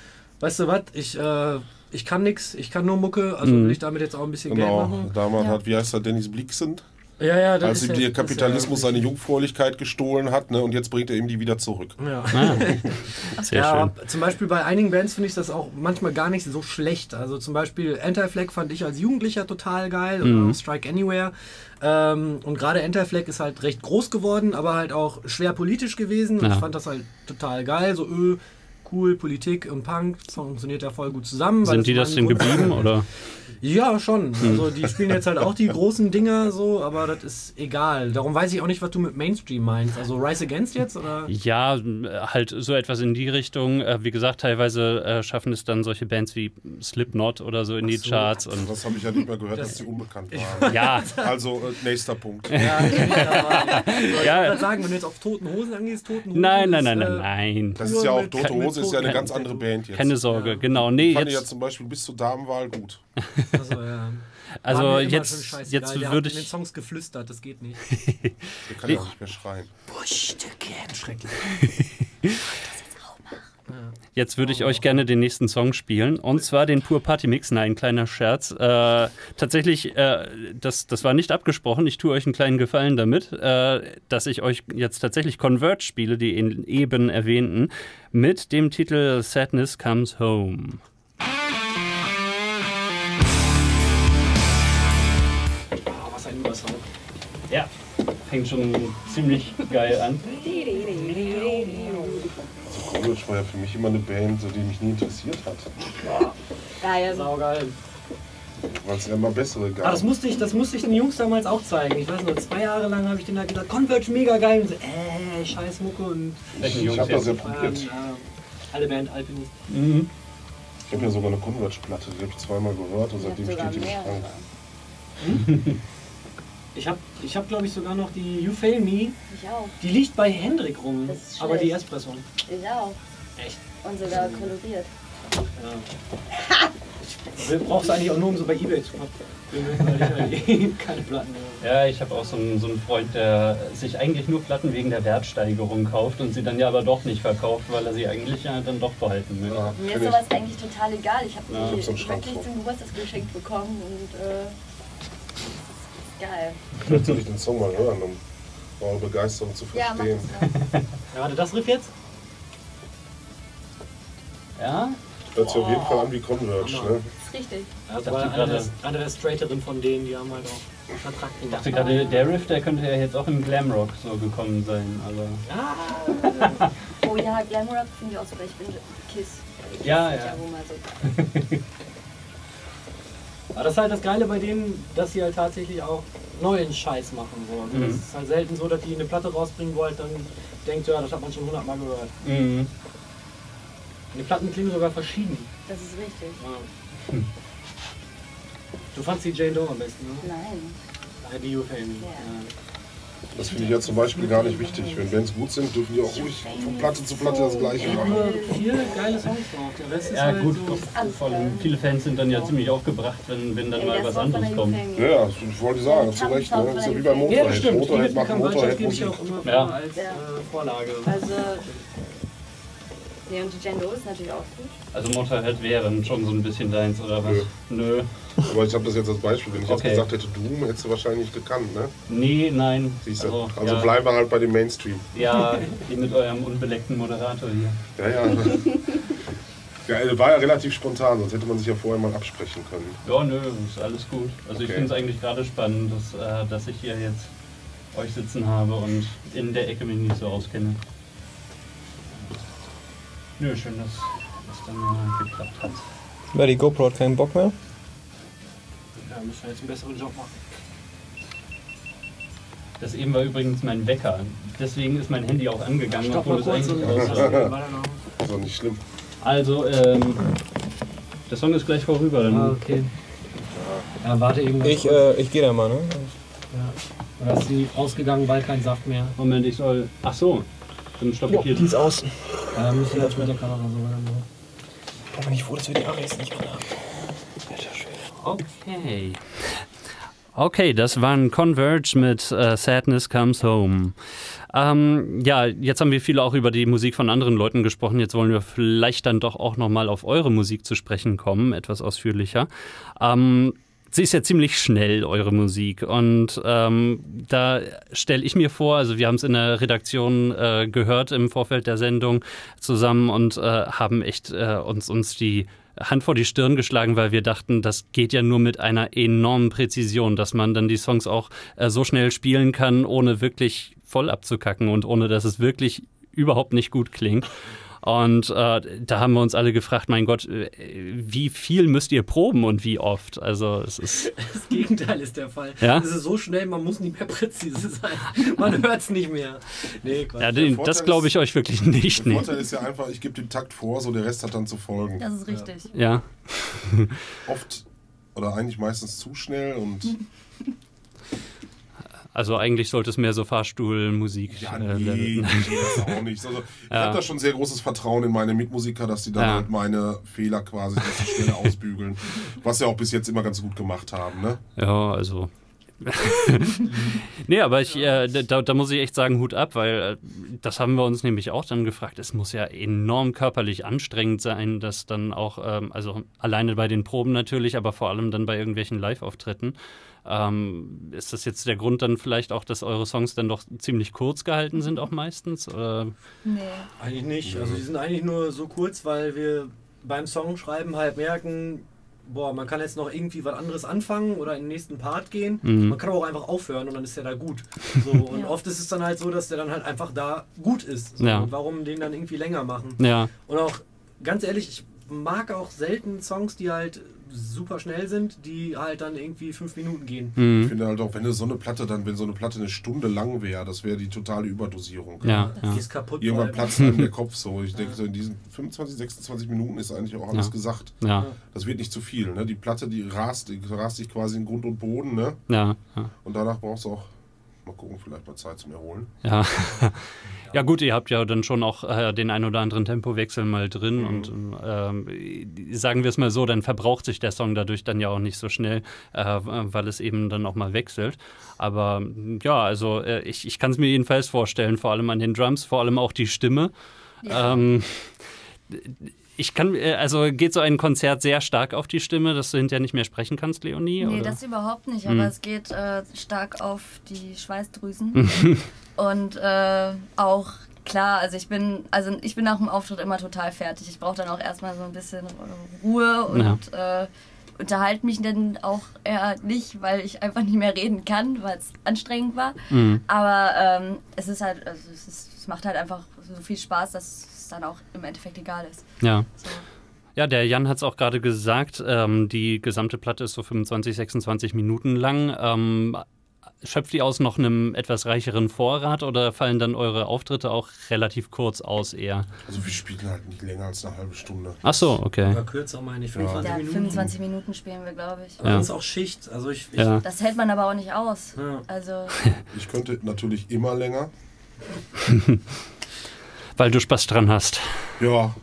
weißt du was, ich, äh, ich kann nix, ich kann nur Mucke, also will ich damit jetzt auch ein bisschen Geld Genau. machen. Damals Ja. hat, wie heißt er, Dennis Blixen? Ja, ja, das Als ihm der Kapitalismus ja, seine Jungfräulichkeit gestohlen hat, ne? Und jetzt bringt er ihm die wieder zurück. Ja. sehr ja, schön. zum Beispiel bei einigen Bands finde ich das auch manchmal gar nicht so schlecht. Also zum Beispiel Anti-Flag fand ich als Jugendlicher total geil oder auch Strike Anywhere. Ähm, und gerade Anti-Flag ist halt recht groß geworden, aber halt auch schwer politisch gewesen. Und Ja. ich fand das halt total geil. So, öh, cool, Politik und Punk, das funktioniert ja voll gut zusammen. weil Sind die das denn geblieben oder? Ja, schon. Also die spielen jetzt halt auch die großen Dinger so, aber das ist egal. Darum weiß ich auch nicht, was du mit Mainstream meinst. Also Rise Against jetzt oder? Ja, halt so etwas in die Richtung. Äh, Wie gesagt, teilweise äh, schaffen es dann solche Bands wie Slipknot oder so in die so. Charts. Und Das habe ich ja nicht mehr gehört, Das- dass die unbekannt waren. ja, Also, äh, nächster Punkt. Ja, ich will ja. gerade sagen, wenn du jetzt auf Toten Hosen angehst, Toten Hosen. Nein, nein, nein, nein, äh, nein. Das ist ja auch Tote Hose, ist ja eine ganz andere Band jetzt. Keine Sorge, Ja. genau. Nee, Ich fand ja jetzt, zum Beispiel bis zur Damenwahl gut. Also, ja. also jetzt, jetzt Der würde in den ich. Songs geflüstert, das geht nicht. Der kann ja auch nicht mehr schreien. Schrecklich. Jetzt würde ich euch gerne den nächsten Song spielen. Und zwar den Pur Party Mix. Nein, kleiner Scherz. Äh, tatsächlich, äh, das, das war nicht abgesprochen. Ich tue euch einen kleinen Gefallen damit, äh, dass ich euch jetzt tatsächlich Convert spiele, die in- eben erwähnten, mit dem Titel Sadness Comes Home. Fängt schon ziemlich geil an. College war ja für mich immer eine Band, so, die mich nie interessiert hat. Geil. Saugeil. Weil es ja immer bessere gab. Ah, das musste ich, das musste ich den Jungs damals auch zeigen. Ich weiß noch, zwei Jahre lang habe ich denen da gesagt, Converge mega geil. Und so, äh, scheiß Mucke und ich ich habe das ja probiert. ähm, alle Band Alpinist. Mhm. Ich habe ja sogar eine Converge-Platte, die habe ich zweimal gehört und seitdem steht die im. Schrank. Ich habe, ich hab, glaube ich, sogar noch die You Fail Me. Ich auch. Die liegt bei Hendrik rum. Das ist Aber die. Erstpressung. Ich auch. Echt? Und sogar koloriert. Ja. Ich brauchst du eigentlich auch nur, um so bei Ebay zu ich halt eh keine Platten habe. Ja, ich habe auch so einen, so einen Freund, der sich eigentlich nur Platten wegen der Wertsteigerung kauft und sie dann ja aber doch nicht verkauft, weil er sie eigentlich ja dann doch behalten will. Ja, Mir ist ich. sowas eigentlich total egal. Ich habe Ja, die wirklich zum Geburtstag geschenkt bekommen und äh, geil. Vielleicht soll ich den Song mal hören, um eure Begeisterung zu Ja, mach verstehen. das. Ja, warte, das Riff jetzt? Ja? Hört sich auf jeden Fall an wie Converge. Ne? Das ist richtig. Das dachte war eine der, eine der straighteren von denen, die haben halt auch Vertrag Ich dachte gerade, der Riff, der könnte ja jetzt auch im Glamrock so gekommen sein. Also. Ah, Oh ja, Glamrock finde ich auch super. Ich bin Kiss. Kiss Ja, ja. wohl mal so. Aber das ist halt das Geile bei denen, dass sie halt tatsächlich auch neuen Scheiß machen. Also Mhm. Das ist halt selten so, dass die eine Platte rausbringen wollen, dann denkt, ja, das hat man schon hundertmal gehört. Mhm. Die Platten klingen sogar verschieden. Das ist richtig. Ja. Du fandst die Jane Doe am besten, ne? Nein. Ah, die You Fail Me. Ja. Das finde ich ja zum Beispiel gar nicht wichtig. Wenn Bands gut sind, dürfen die auch ruhig von Platte zu Platte das Gleiche Ja. machen. Vier geile Songs drauf. Der Rest ist Ja, halt gut, so. Vor allem viele Fans sind dann ja ziemlich aufgebracht, wenn, wenn dann mal was anderes der kommt. Ja, ja, ich wollte sagen, hast du recht. Ne? Das ist ja wie bei Ja, Motorhead. stimmt. Motorhead macht Vultures gebe ich auch immer Ja. als Ja. äh, Vorlage. Also. Nee, und die Jane Doe ist natürlich auch gut. Also Motorhead wären schon so ein bisschen deins, oder was? Nö. Aber ich habe das jetzt als Beispiel. Wenn ich jetzt Okay. gesagt hätte Doom, hättest du wahrscheinlich gekannt. Ne? Nee, nein. Siehst du? Also, Also ja, bleiben wir halt bei dem Mainstream. Ja, mit eurem unbeleckten Moderator hier. Ja, ja. Ja, das war ja relativ spontan, sonst hätte man sich ja vorher mal absprechen können. Ja, nö, ist alles gut. Also ich Okay. finde es eigentlich gerade spannend, dass, äh, dass ich hier jetzt euch sitzen habe und in der Ecke mich nicht so auskenne. Nö, schön, dass das dann geklappt hat. Weil die GoPro hat keinen Bock mehr. Müssen wir jetzt einen besseren Job machen. Das eben war übrigens mein Wecker. Deswegen ist mein Handy auch angegangen, Stopp obwohl es eigentlich aus noch. Ist doch nicht schlimm. Also, ähm, der Song ist gleich vorüber. Dann Ah, okay. Ja, warte eben. Ich, äh, ich gehe da mal, ne? Ja. Oder ist sie ausgegangen, weil kein Saft mehr? Moment, ich soll. Ach so, dann stoppe ich hier. ist außen. Ja, dann müssen wir jetzt mit der Kamera so weitermachen. Da bin ich froh, dass wir die Aris nicht mehr haben. Alter Schwede. Okay. Okay, das waren Converge mit äh, Sadness Comes Home. Ähm, ja, jetzt haben wir viel auch über die Musik von anderen Leuten gesprochen. Jetzt wollen wir vielleicht dann doch auch nochmal auf eure Musik zu sprechen kommen, etwas ausführlicher. Ähm, sie ist ja ziemlich schnell, eure Musik. Und ähm, da stelle ich mir vor, also wir haben es in der Redaktion äh, gehört im Vorfeld der Sendung zusammen und äh, haben echt äh, uns, uns die Hand vor die Stirn geschlagen, weil wir dachten, das geht ja nur mit einer enormen Präzision, dass man dann die Songs auch äh, so schnell spielen kann, ohne wirklich voll abzukacken und ohne dass es wirklich überhaupt nicht gut klingt. Und äh, da haben wir uns alle gefragt, mein Gott, äh, wie viel müsst ihr proben und wie oft? Also es ist. Das Gegenteil ist der Fall. Ja? Es ist so schnell, man muss nicht mehr präzise sein. Man hört es nicht mehr. Nee. Ja, den, das glaube ich ist- euch wirklich nicht. Der Nee. Vorteil ist ja einfach, ich gebe den Takt vor, so der Rest hat dann zu folgen. Das ist richtig. Ja. Oft oder eigentlich meistens zu schnell und Also eigentlich sollte es mehr so Fahrstuhlmusik. ja, äh, nee, Level- das auch nicht. Also, ich Ja. habe da schon sehr großes Vertrauen in meine Mitmusiker, dass die dann Ja. halt meine Fehler quasi sie schnell ausbügeln. Was sie auch bis jetzt immer ganz gut gemacht haben, ne? Ja, also. nee, aber ich, äh, da, da muss ich echt sagen, Hut ab, weil äh, das haben wir uns nämlich auch dann gefragt. Es muss ja enorm körperlich anstrengend sein, dass dann auch, ähm, also alleine bei den Proben natürlich, aber vor allem dann bei irgendwelchen Live-Auftritten. Ähm, ist das jetzt der Grund dann vielleicht auch, dass eure Songs dann doch ziemlich kurz gehalten sind, auch meistens? Oder? Nee. Eigentlich nicht. Also die sind eigentlich nur so kurz, weil wir beim Songschreiben halt merken, boah, man kann jetzt noch irgendwie was anderes anfangen oder in den nächsten Part gehen. Mhm. Man kann aber auch einfach aufhören und dann ist der da gut. So, und Ja. oft ist es dann halt so, dass der dann halt einfach da gut ist. So, Ja. Und warum den dann irgendwie länger machen? Ja, Und auch, ganz ehrlich, ich mag auch selten Songs, die halt super schnell sind, die halt dann irgendwie fünf Minuten gehen. Ich mhm. finde halt auch, wenn so eine Platte dann, wenn so eine Platte eine Stunde lang wäre, das wäre die totale Überdosierung. ja, Die ja. ist kaputt. Irgendwann platzt einem der Kopf so. Ich denke, so in diesen 25, 26 Minuten ist eigentlich auch alles Ja. gesagt. ja, Das wird nicht zu viel. Ne? Die Platte, die rast, die rast dich quasi in Grund und Boden. Ne? ja, ja. Und danach brauchst du auch, mal gucken, vielleicht mal Zeit zum Erholen. Ja. ja gut, ihr habt ja dann schon auch äh, den ein oder anderen Tempowechsel mal drin Mhm. und ähm, sagen wir es mal so, dann verbraucht sich der Song dadurch dann ja auch nicht so schnell, äh, weil es eben dann auch mal wechselt. Aber ja, also äh, ich, ich kann es mir jedenfalls vorstellen, vor allem an den Drums, vor allem auch die Stimme. Ja. Ähm, ich kann, äh, also geht so ein Konzert sehr stark auf die Stimme, dass du hinterher nicht mehr sprechen kannst, Leonie? Nee, oder? das überhaupt nicht, Mhm. aber es geht äh, stark auf die Schweißdrüsen. und äh, auch klar, also ich bin, also ich bin nach dem Auftritt immer total fertig. Ich brauche dann auch erstmal so ein bisschen Ruhe und äh, unterhalte mich dann auch eher nicht, weil ich einfach nicht mehr reden kann, weil es anstrengend war. Mhm. Aber ähm, es ist halt, also es, ist, es macht halt einfach so viel Spaß, dass es dann auch im Endeffekt egal ist. Ja. So. Ja, der Jan hat es auch gerade gesagt, ähm, die gesamte Platte ist so 25, 26 Minuten lang. Ähm, schöpft ihr aus noch einem etwas reicheren Vorrat oder fallen dann eure Auftritte auch relativ kurz aus eher? Also wir spielen halt nicht länger als eine halbe Stunde. Ach so, okay. Oder kürzer meine ich, 25 Ja, Minuten. 25 Minuten spielen wir, glaube ich. Aber Ja. das ist auch Schicht. Also ich, ich Ja. Das hält man aber auch nicht aus. Ja. Also, Ich könnte natürlich immer länger. Weil du Spaß dran hast. Ja,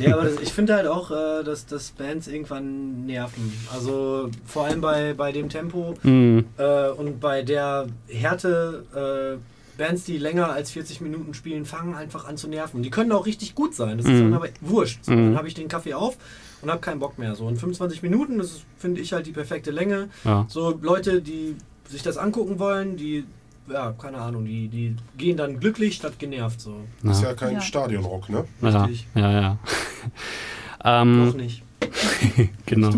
Ja, aber das, ich finde halt auch, äh, dass, dass Bands irgendwann nerven. Also vor allem bei, bei dem Tempo Mhm. äh, und bei der Härte. Äh, Bands, die länger als 40 Minuten spielen, fangen einfach an zu nerven. Die können auch richtig gut sein. Das ist Mhm. dann aber wurscht. So, Mhm. Dann habe ich den Kaffee auf und habe keinen Bock mehr. So und 25 Minuten, das ist, finde ich halt die perfekte Länge. Ja. So Leute, die sich das angucken wollen, die ja, keine Ahnung, die, die gehen dann glücklich statt genervt so. ist Ja. ja kein Ja. Stadionrock, ne? Ja, Richtig. ja, ja. Noch ähm, nicht. genau,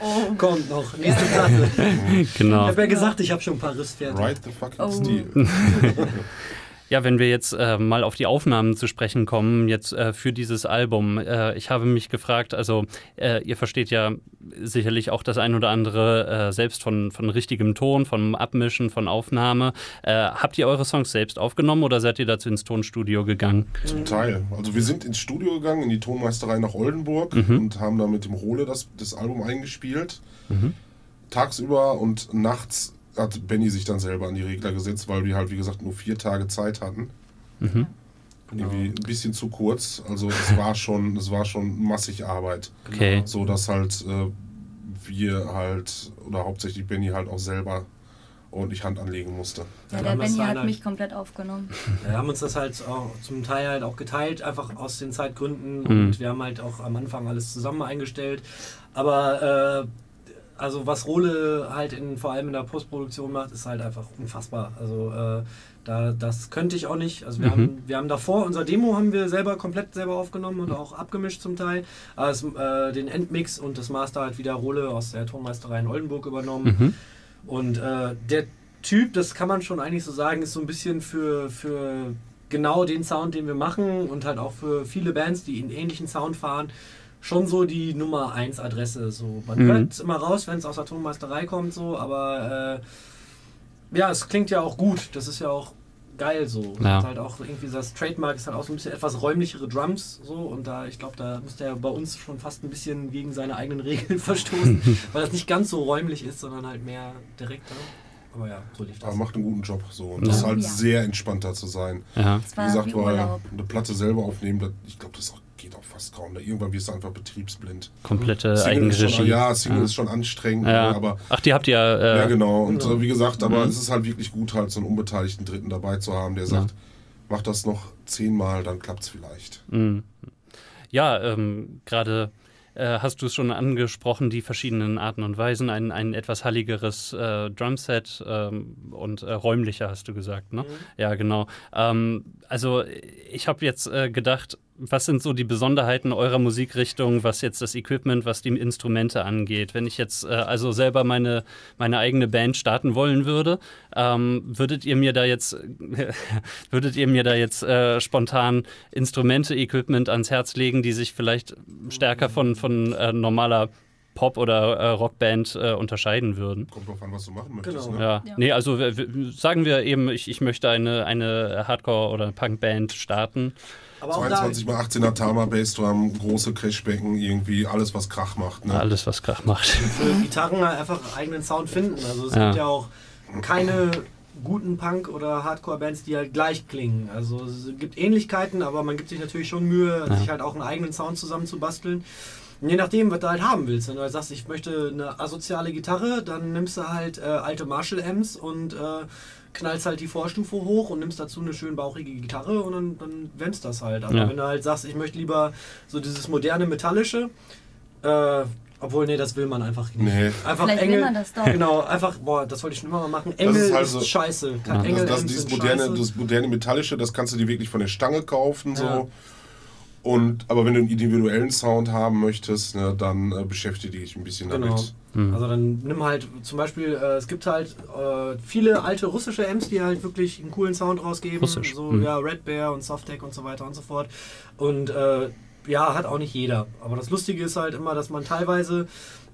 oh, Kommt noch, nächste Platte. Ich genau. habe ja gesagt, ich habe schon ein paar Riss fertig. Right the fucking Oh. Steel. Ja, wenn wir jetzt äh, mal auf die Aufnahmen zu sprechen kommen, jetzt äh, für dieses Album. Äh, ich habe mich gefragt, also äh, ihr versteht ja sicherlich auch das ein oder andere äh, selbst von, von richtigem Ton, vom Abmischen, von Aufnahme. Äh, habt ihr eure Songs selbst aufgenommen oder seid ihr dazu ins Tonstudio gegangen? Zum Teil. Also wir sind ins Studio gegangen, in die Tonmeisterei nach Oldenburg Mhm. und haben da mit dem Role das, das Album eingespielt. Tagsüber und nachts hat Benny sich dann selber an die Regler gesetzt, weil wir halt, wie gesagt, nur vier Tage Zeit hatten. Mhm. Irgendwie ein bisschen zu kurz. Also es war schon, es war schon massig Arbeit. Okay. So dass halt äh, wir halt, oder hauptsächlich Benny halt auch selber ordentlich Hand anlegen musste. ja, der Benny hat halt- mich komplett aufgenommen. Wir haben uns das halt auch zum Teil halt auch geteilt, einfach aus den Zeitgründen Mhm. und wir haben halt auch am Anfang alles zusammen eingestellt. Aber äh, also was Rohle halt in, vor allem in der Postproduktion macht, ist halt einfach unfassbar. Also äh, da, das könnte ich auch nicht. Also wir, Mhm. haben, wir haben davor, unser Demo haben wir selber komplett selber aufgenommen und auch abgemischt zum Teil. Es, äh, den Endmix und das Master halt wieder Rohle aus der Tonmeisterei in Oldenburg übernommen. Mhm. Und äh, der Typ, das kann man schon eigentlich so sagen, ist so ein bisschen für, für genau den Sound, den wir machen und halt auch für viele Bands, die einen ähnlichen Sound fahren, schon so die Nummer 1 Adresse. So. Man Mhm. hört immer raus, wenn es aus der Tonmeisterei kommt, so, aber äh, ja, es klingt ja auch gut. Das ist ja auch geil so. Ja. Und halt auch irgendwie das Trademark ist halt auch so ein bisschen etwas räumlichere Drums so und da, ich glaube, da müsste er bei uns schon fast ein bisschen gegen seine eigenen Regeln verstoßen, weil das nicht ganz so räumlich ist, sondern halt mehr direkter. Aber ja, so lief das. Aber macht einen guten Job. So. Und Ja. das ist halt Ja. sehr entspannter zu sein. Ja. Es Wie war gesagt, wie weil eine Platte selber aufnehmen, das, ich glaube, das auch, geht auch fast kaum. Da irgendwann wirst du einfach betriebsblind. Komplette Single schon, Eigenregie. ja, Single ja. ist schon anstrengend, Ja. aber Ach, die habt ihr. Äh, ja genau. Und genau. äh, wie gesagt, aber Mhm. es ist halt wirklich gut, halt so einen unbeteiligten Dritten dabei zu haben, der sagt, mach das noch zehnmal, dann klappt's vielleicht. Mm. Ja, ähm, gerade äh, hast du es schon angesprochen, die verschiedenen Arten und Weisen. Ein, ein etwas halligeres äh, Drumset ähm, und äh, räumlicher, hast du gesagt, ne? Ja, genau. Ähm, also ich habe jetzt äh, gedacht, was sind so die Besonderheiten eurer Musikrichtung, was jetzt das Equipment, was die Instrumente angeht? Wenn ich jetzt äh, also selber meine, meine eigene Band starten wollen würde, ähm, würdet ihr mir da jetzt würdet ihr mir da jetzt äh, spontan Instrumente, Equipment ans Herz legen, die sich vielleicht stärker von, von äh, normaler Pop- oder äh, Rockband äh, unterscheiden würden? Kommt drauf an, was du machen möchtest. Genau. Ne? Ja, Ja. nee, also sagen wir eben, ich, ich möchte eine, eine Hardcore- oder Punkband starten. Aber auch da, 22 mal 18er Tama Bassdrum, große Crashbecken, irgendwie alles, was Krach macht. Ne? Alles, was Krach macht. für Gitarren halt einfach einen eigenen Sound finden. Also es Ja. gibt ja auch keine guten Punk- oder Hardcore-Bands, die halt gleich klingen. Also es gibt Ähnlichkeiten, aber man gibt sich natürlich schon Mühe, sich halt auch einen eigenen Sound zusammenzubasteln. Und je nachdem, was du halt haben willst. Wenn du halt sagst, ich möchte eine asoziale Gitarre, dann nimmst du halt äh, alte Marshall-Amps und äh, knallst halt die Vorstufe hoch und nimmst dazu eine schön bauchige Gitarre und dann, dann wämmst das halt. Aber Ja. wenn du halt sagst, ich möchte lieber so dieses moderne Metallische, äh, obwohl, nee, das will man einfach nicht. Nee. Einfach Vielleicht will Engel. man das doch. Genau, einfach, boah, das wollte ich schon immer mal machen. Engel ist, ist halt so- scheiße. Ja. Engel Das, das, dieses moderne, scheiße. das moderne Metallische, das kannst du dir wirklich von der Stange kaufen. So. Ja. Und, aber wenn du einen individuellen Sound haben möchtest, ne, dann äh, beschäftige dich ein bisschen Genau. damit. Hm. Also dann nimm halt zum Beispiel, äh, es gibt halt äh, viele alte russische Amps, die halt wirklich einen coolen Sound rausgeben. Russisch, So, hm. ja, Red Bear und Softtek und so weiter und so fort. Und äh, ja, hat auch nicht jeder. Aber das Lustige ist halt immer, dass man teilweise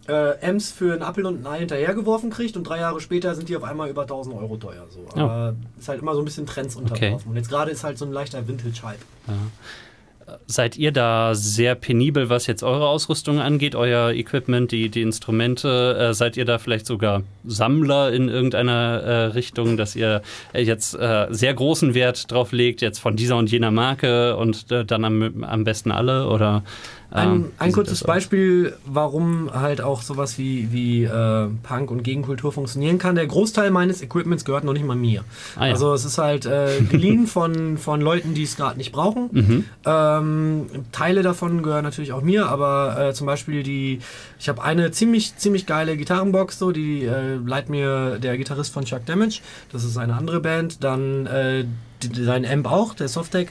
äh, Amps für einen Appel und ein Ei hinterhergeworfen kriegt und drei Jahre später sind die auf einmal über 1000 Euro teuer. So. Ja. Aber ist halt immer so ein bisschen Trends unterworfen. Und jetzt gerade ist halt so ein leichter Vintage-Hype. Seid ihr da sehr penibel, was jetzt eure Ausrüstung angeht, euer Equipment, die, die Instrumente? Äh, seid ihr da vielleicht sogar Sammler in irgendeiner äh, Richtung, dass ihr jetzt äh, sehr großen Wert drauf legt, jetzt von dieser und jener Marke und äh, dann am, am besten alle? Oder, ähm, Ein, wie ein kurzes? Beispiel, warum halt auch sowas wie, wie äh, Punk und Gegenkultur funktionieren kann. Der Großteil meines Equipments gehört noch nicht mal mir. Ah, ja. Also es ist halt äh, geliehen von, von Leuten, die es gerade nicht brauchen. Mhm. Ähm, Teile davon gehören natürlich auch mir, aber äh, zum Beispiel die, ich habe eine ziemlich, ziemlich geile Gitarrenbox, so, die äh, leiht mir der Gitarrist von Chuck Damage, das ist eine andere Band, dann äh, sein Amp auch, der Softtech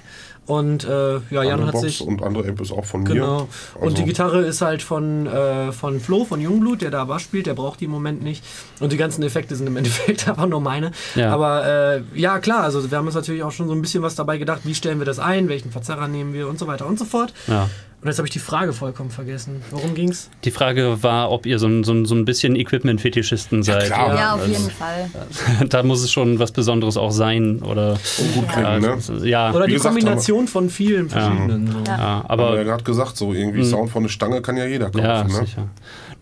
und äh, ja, Jan Andere hat Box sich... und andere Amp ist auch von mir. Genau. Und Also- die Gitarre ist halt von, äh, von Flo, von Jungblut, der da Bass spielt, der braucht die im Moment nicht. Und die ganzen Effekte sind im Endeffekt einfach nur meine. Ja. Aber äh, ja, klar, also wir haben uns natürlich auch schon so ein bisschen was dabei gedacht, wie stellen wir das ein, welchen Verzerrer nehmen wir und so weiter und so fort. Ja. Und jetzt habe ich die Frage vollkommen vergessen. Worum ging's? Die Frage war, ob ihr so ein, so ein, so ein bisschen Equipment-Fetischisten seid. klar. Ja, auf also, jeden Fall. Da muss es schon was Besonderes auch sein. Oder, Und gut ja, klingen, ne? ja, Oder Wie die gesagt, Kombination von vielen verschiedenen. so. Ja. ja, Aber aber er hat gesagt, so irgendwie Sound von der Stange kann ja jeder kaufen. Ja, ne? sicher.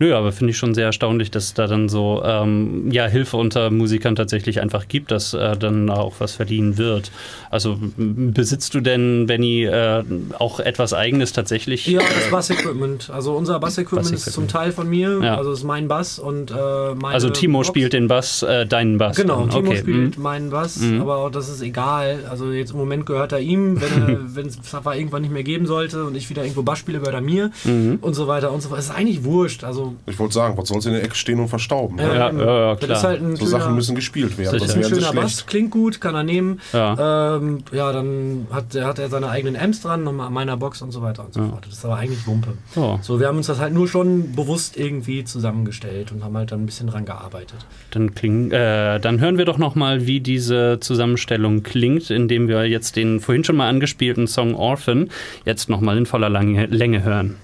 Nö, aber finde ich schon sehr erstaunlich, dass es da dann so ähm, ja, Hilfe unter Musikern tatsächlich einfach gibt, dass äh, dann auch was verliehen wird. Also besitzt du denn, Benny, äh, auch etwas Eigenes tatsächlich? Ja, das Bassequipment. Also unser Bassequipment ist Bassequipment. zum Teil von mir. Ja. Also ist mein Bass und äh, meine also Timo Box. spielt den Bass, äh, deinen Bass. Genau, dann. Timo okay. spielt hm. meinen Bass, Mhm. aber auch das ist egal. Also jetzt im Moment gehört er ihm, wenn es irgendwann nicht mehr geben sollte und ich wieder irgendwo Bass spiele, gehört er mir Mhm. und so weiter und so fort. Es ist eigentlich wurscht. Also Also, Ich wollte sagen, was soll's in der Ecke stehen und verstauben? ne? Ja, ja, ja, das klar. ist halt So schöner, Sachen müssen gespielt werden, Sicher. sonst ein sie schöner schlecht. Bass, klingt gut, kann er nehmen. Ja. Ähm, ja, dann hat, hat er seine eigenen Amps dran, nochmal an meiner Box und so weiter und so fort. Das ist aber eigentlich Wumpe. Ja. So, wir haben uns das halt nur schon bewusst irgendwie zusammengestellt und haben halt dann ein bisschen dran gearbeitet. Dann, kling, äh, dann hören wir doch noch mal, wie diese Zusammenstellung klingt, indem wir jetzt den vorhin schon mal angespielten Song Orphan jetzt noch mal in voller Länge hören.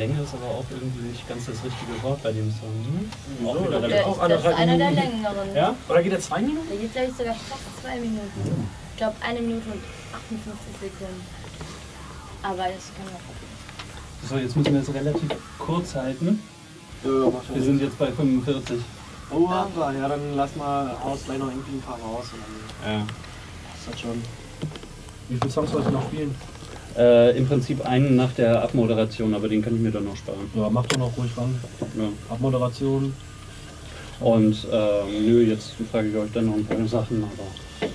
Länge ist aber auch irgendwie nicht ganz das richtige Wort bei dem Song. Ne? Auch wieder Der, auch das ist einer der längeren. Ja? Oder geht er zwei Minuten? Der geht, glaube ich, sogar fast zwei Minuten. Ich glaube, eine Minute und 58 Sekunden. Aber das kann man So, jetzt müssen wir es relativ kurz halten. Ja, Wir sind jetzt bei 45. Oh, aber, ja, dann lass mal aus gleich noch irgendwie ein paar raus. Und dann Ja. ist das schon. Wie viele Songs sollst du noch spielen? Äh, Im Prinzip einen nach der Abmoderation, aber den kann ich mir dann noch sparen. Ja, mach doch noch ruhig ran. Ja. Abmoderation. Und ähm, nö, jetzt frage ich euch dann noch ein paar Sachen, aber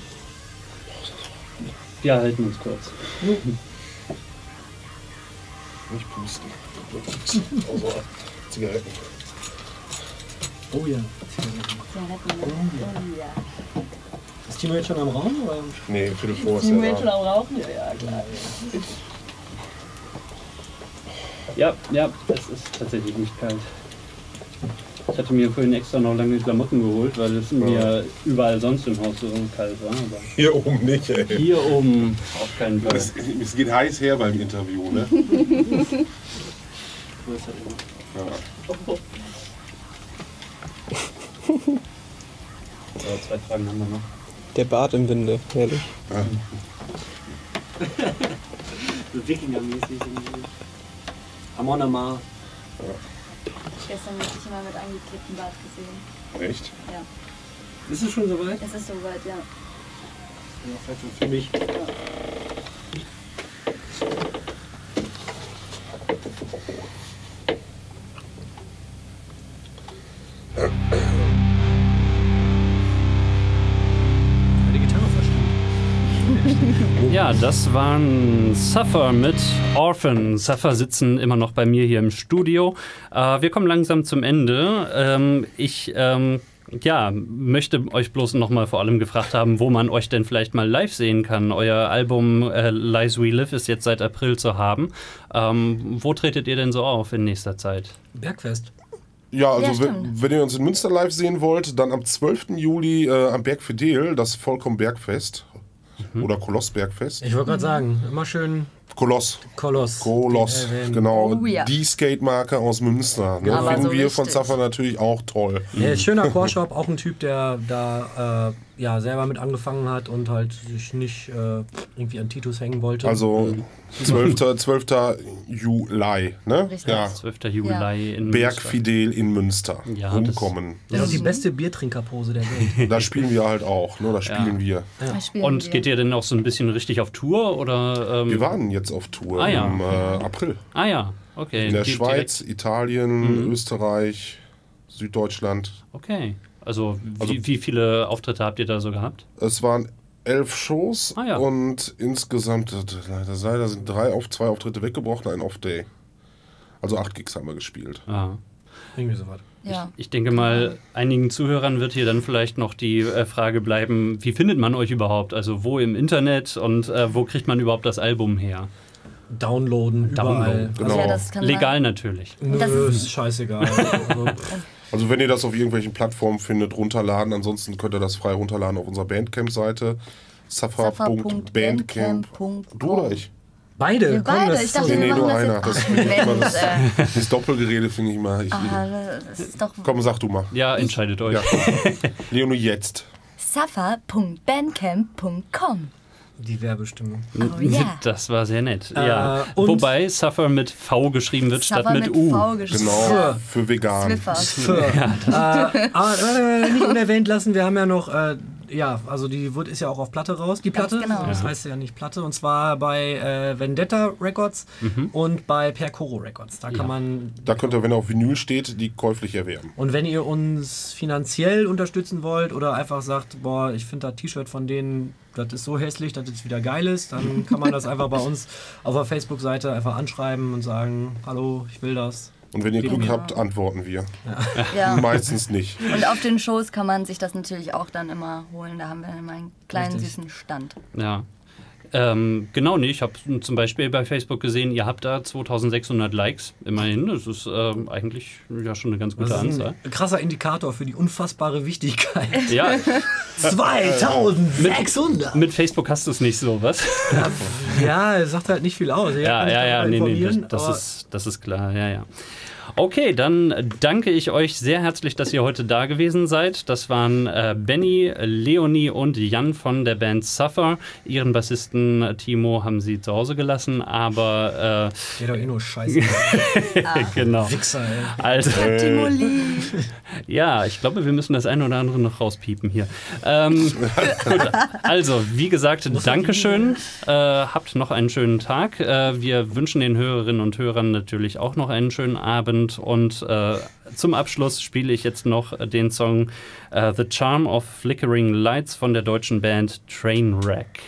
wir halten uns kurz. Nicht pusten. Außer Zigaretten. Oh ja. Oh, ja. Ist Timo jetzt schon am Raum? Oder? Nee, Viertel vor ist Sind ja wir jetzt schon am Rauchen? Ja, ja, klar. Ja, ja, es ist tatsächlich nicht kalt. Ich hatte mir vorhin extra noch lange Klamotten geholt, weil es mir überall sonst im Haus so kalt war. Aber Hier oben nicht, ey. hier oben auf keinen Fall. Es, es geht heiß her beim Interview, ne? Ja. So, zwei Fragen haben wir noch. Der Bart im Winde, herrlich. So Wikinger-mäßig. irgendwie. Amon Amar. Gestern habe ich immer mit angeklebtem Bart gesehen. Echt? Ja. Ist es schon soweit? Es ist soweit, ja. Ja, vielleicht für mich. Die Ja, das waren Suffer mit Orphan. Suffer sitzen immer noch bei mir hier im Studio. Äh, wir kommen langsam zum Ende. Ähm, ich ähm, ja, möchte euch bloß noch mal vor allem gefragt haben, wo man euch denn vielleicht mal live sehen kann. Euer Album äh, Lies We Live ist jetzt seit April zu haben. Ähm, wo tretet ihr denn so auf in nächster Zeit? Bergfest. Ja, also Ja, wenn ihr uns in Münster live sehen wollt, dann am 12. Juli äh, am Berg Fidel, das Vollkommen Bergfest. Oder Kolossbergfest. Ich wollte gerade sagen, immer schön Koloss. Koloss. Koloss, genau. Oh ja. Die Skate-Marke aus Münster. Ne? Aber Finden so wir von richtig. Zaffer natürlich auch toll. Ja, ist schöner Core-Shop, auch ein Typ, der da äh, ja, selber mit angefangen hat und halt sich nicht äh, irgendwie an Titus hängen wollte. Also 12. 12. Juli, ne? Richtig. Ja. 12. Juli in Berg Münster. Fidel in Münster. Ja, Rumkommen. der hat auch die beste Biertrinkerpose der Welt. Da spielen wir halt auch, ne? Da spielen wir. Da spielen Und wir. geht ihr denn auch so ein bisschen richtig auf Tour oder? Ähm, Wir waren jetzt auf Tour Ah, ja. im äh, April. Ah ja, okay. In der Di- Schweiz, Italien, Österreich, Süddeutschland. direkt- Okay. Also, wie, Also- wie viele Auftritte habt ihr da so gehabt? Es waren elf Shows Ah, ja. und insgesamt, äh, leider, leider sind drei auf zwei Auftritte weggebrochen, ein Off-Day. Also acht Gigs haben wir gespielt. Ah. Irgendwie sowas. Ja. Ich denke mal, einigen Zuhörern wird hier dann vielleicht noch die äh, Frage bleiben, wie findet man euch überhaupt? Also wo im Internet und äh, wo kriegt man überhaupt das Album her? Downloaden, überall. Downloaden, genau. Ja, das kann Legal natürlich. Nö, Das ist, ist- scheißegal. Also, Also wenn ihr das auf irgendwelchen Plattformen findet, runterladen. Ansonsten könnt ihr das frei runterladen auf unserer Bandcamp-Seite. Safa.bandcamp. Du oder ich? beide. Wir komm, beide. das Ich ist dachte, Nee, wir nee, nur das einer. Das ich immer, das, das Doppelgerede finde ich mal. Ich, Ah, das ist doch komm, sag du mal. Ja, entscheidet euch. Ja. Leonie, jetzt. safa.bandcamp.com. Die Werbestimmung. Oh ja. Das war sehr nett. Äh, ja. Wobei Suffer mit V geschrieben wird Suffer statt mit, U. V geschrieben. Genau. Ja. Für vegan. Zwiffer. äh, aber warte, nicht unerwähnt lassen, wir haben ja noch äh, ja, also die wird, ist ja auch auf Platte raus, die Ganz Platte. genau. Das heißt ja nicht Platte. Und zwar bei äh, Vendetta Records und bei Percoro Records. Da kann Ja. man. Da könnt ihr, wenn er auf Vinyl steht, die käuflich erwerben. Und wenn ihr uns finanziell unterstützen wollt oder einfach sagt, boah, ich finde das T-Shirt von denen, das ist so hässlich, dass es wieder geil ist, dann kann man das einfach bei uns auf der Facebook-Seite einfach anschreiben und sagen, hallo, ich will das. Und wenn ihr Glück mir. habt, antworten wir. Ja. Meistens nicht. Und auf den Shows kann man sich das natürlich auch dann immer holen. Da haben wir immer einen kleinen Richtig. süßen Stand. Ja. Ähm, genau, nee, ich habe zum Beispiel bei Facebook gesehen, ihr habt da 2600 Likes, immerhin. Das ist ähm, eigentlich ja schon eine ganz gute Das ist Anzahl. ein krasser Indikator für die unfassbare Wichtigkeit. Ja, 2600! mit Facebook hast du es nicht so, was? Ja, es sagt halt nicht viel aus. Ja, ja, ja, nee, nee, das, das, ist, das ist klar, ja, ja. Okay, dann danke ich euch sehr herzlich, dass ihr heute da gewesen seid. Das waren äh, Benny, Leonie und Jan von der Band Suffer. Ihren Bassisten äh, Timo haben sie zu Hause gelassen, aber Geht doch eh nur scheiße. äh, genau. Wichser, ey. Also, Timo Lee. ja, ich glaube, wir müssen das eine oder andere noch rauspiepen hier. Ähm, gut, also, wie gesagt, Dankeschön. Äh, habt noch einen schönen Tag. Äh, wir wünschen den Hörerinnen und Hörern natürlich auch noch einen schönen Abend. Und äh, zum Abschluss spiele ich jetzt noch den Song äh, The Charm of Flickering Lights von der deutschen Band Trainwreck.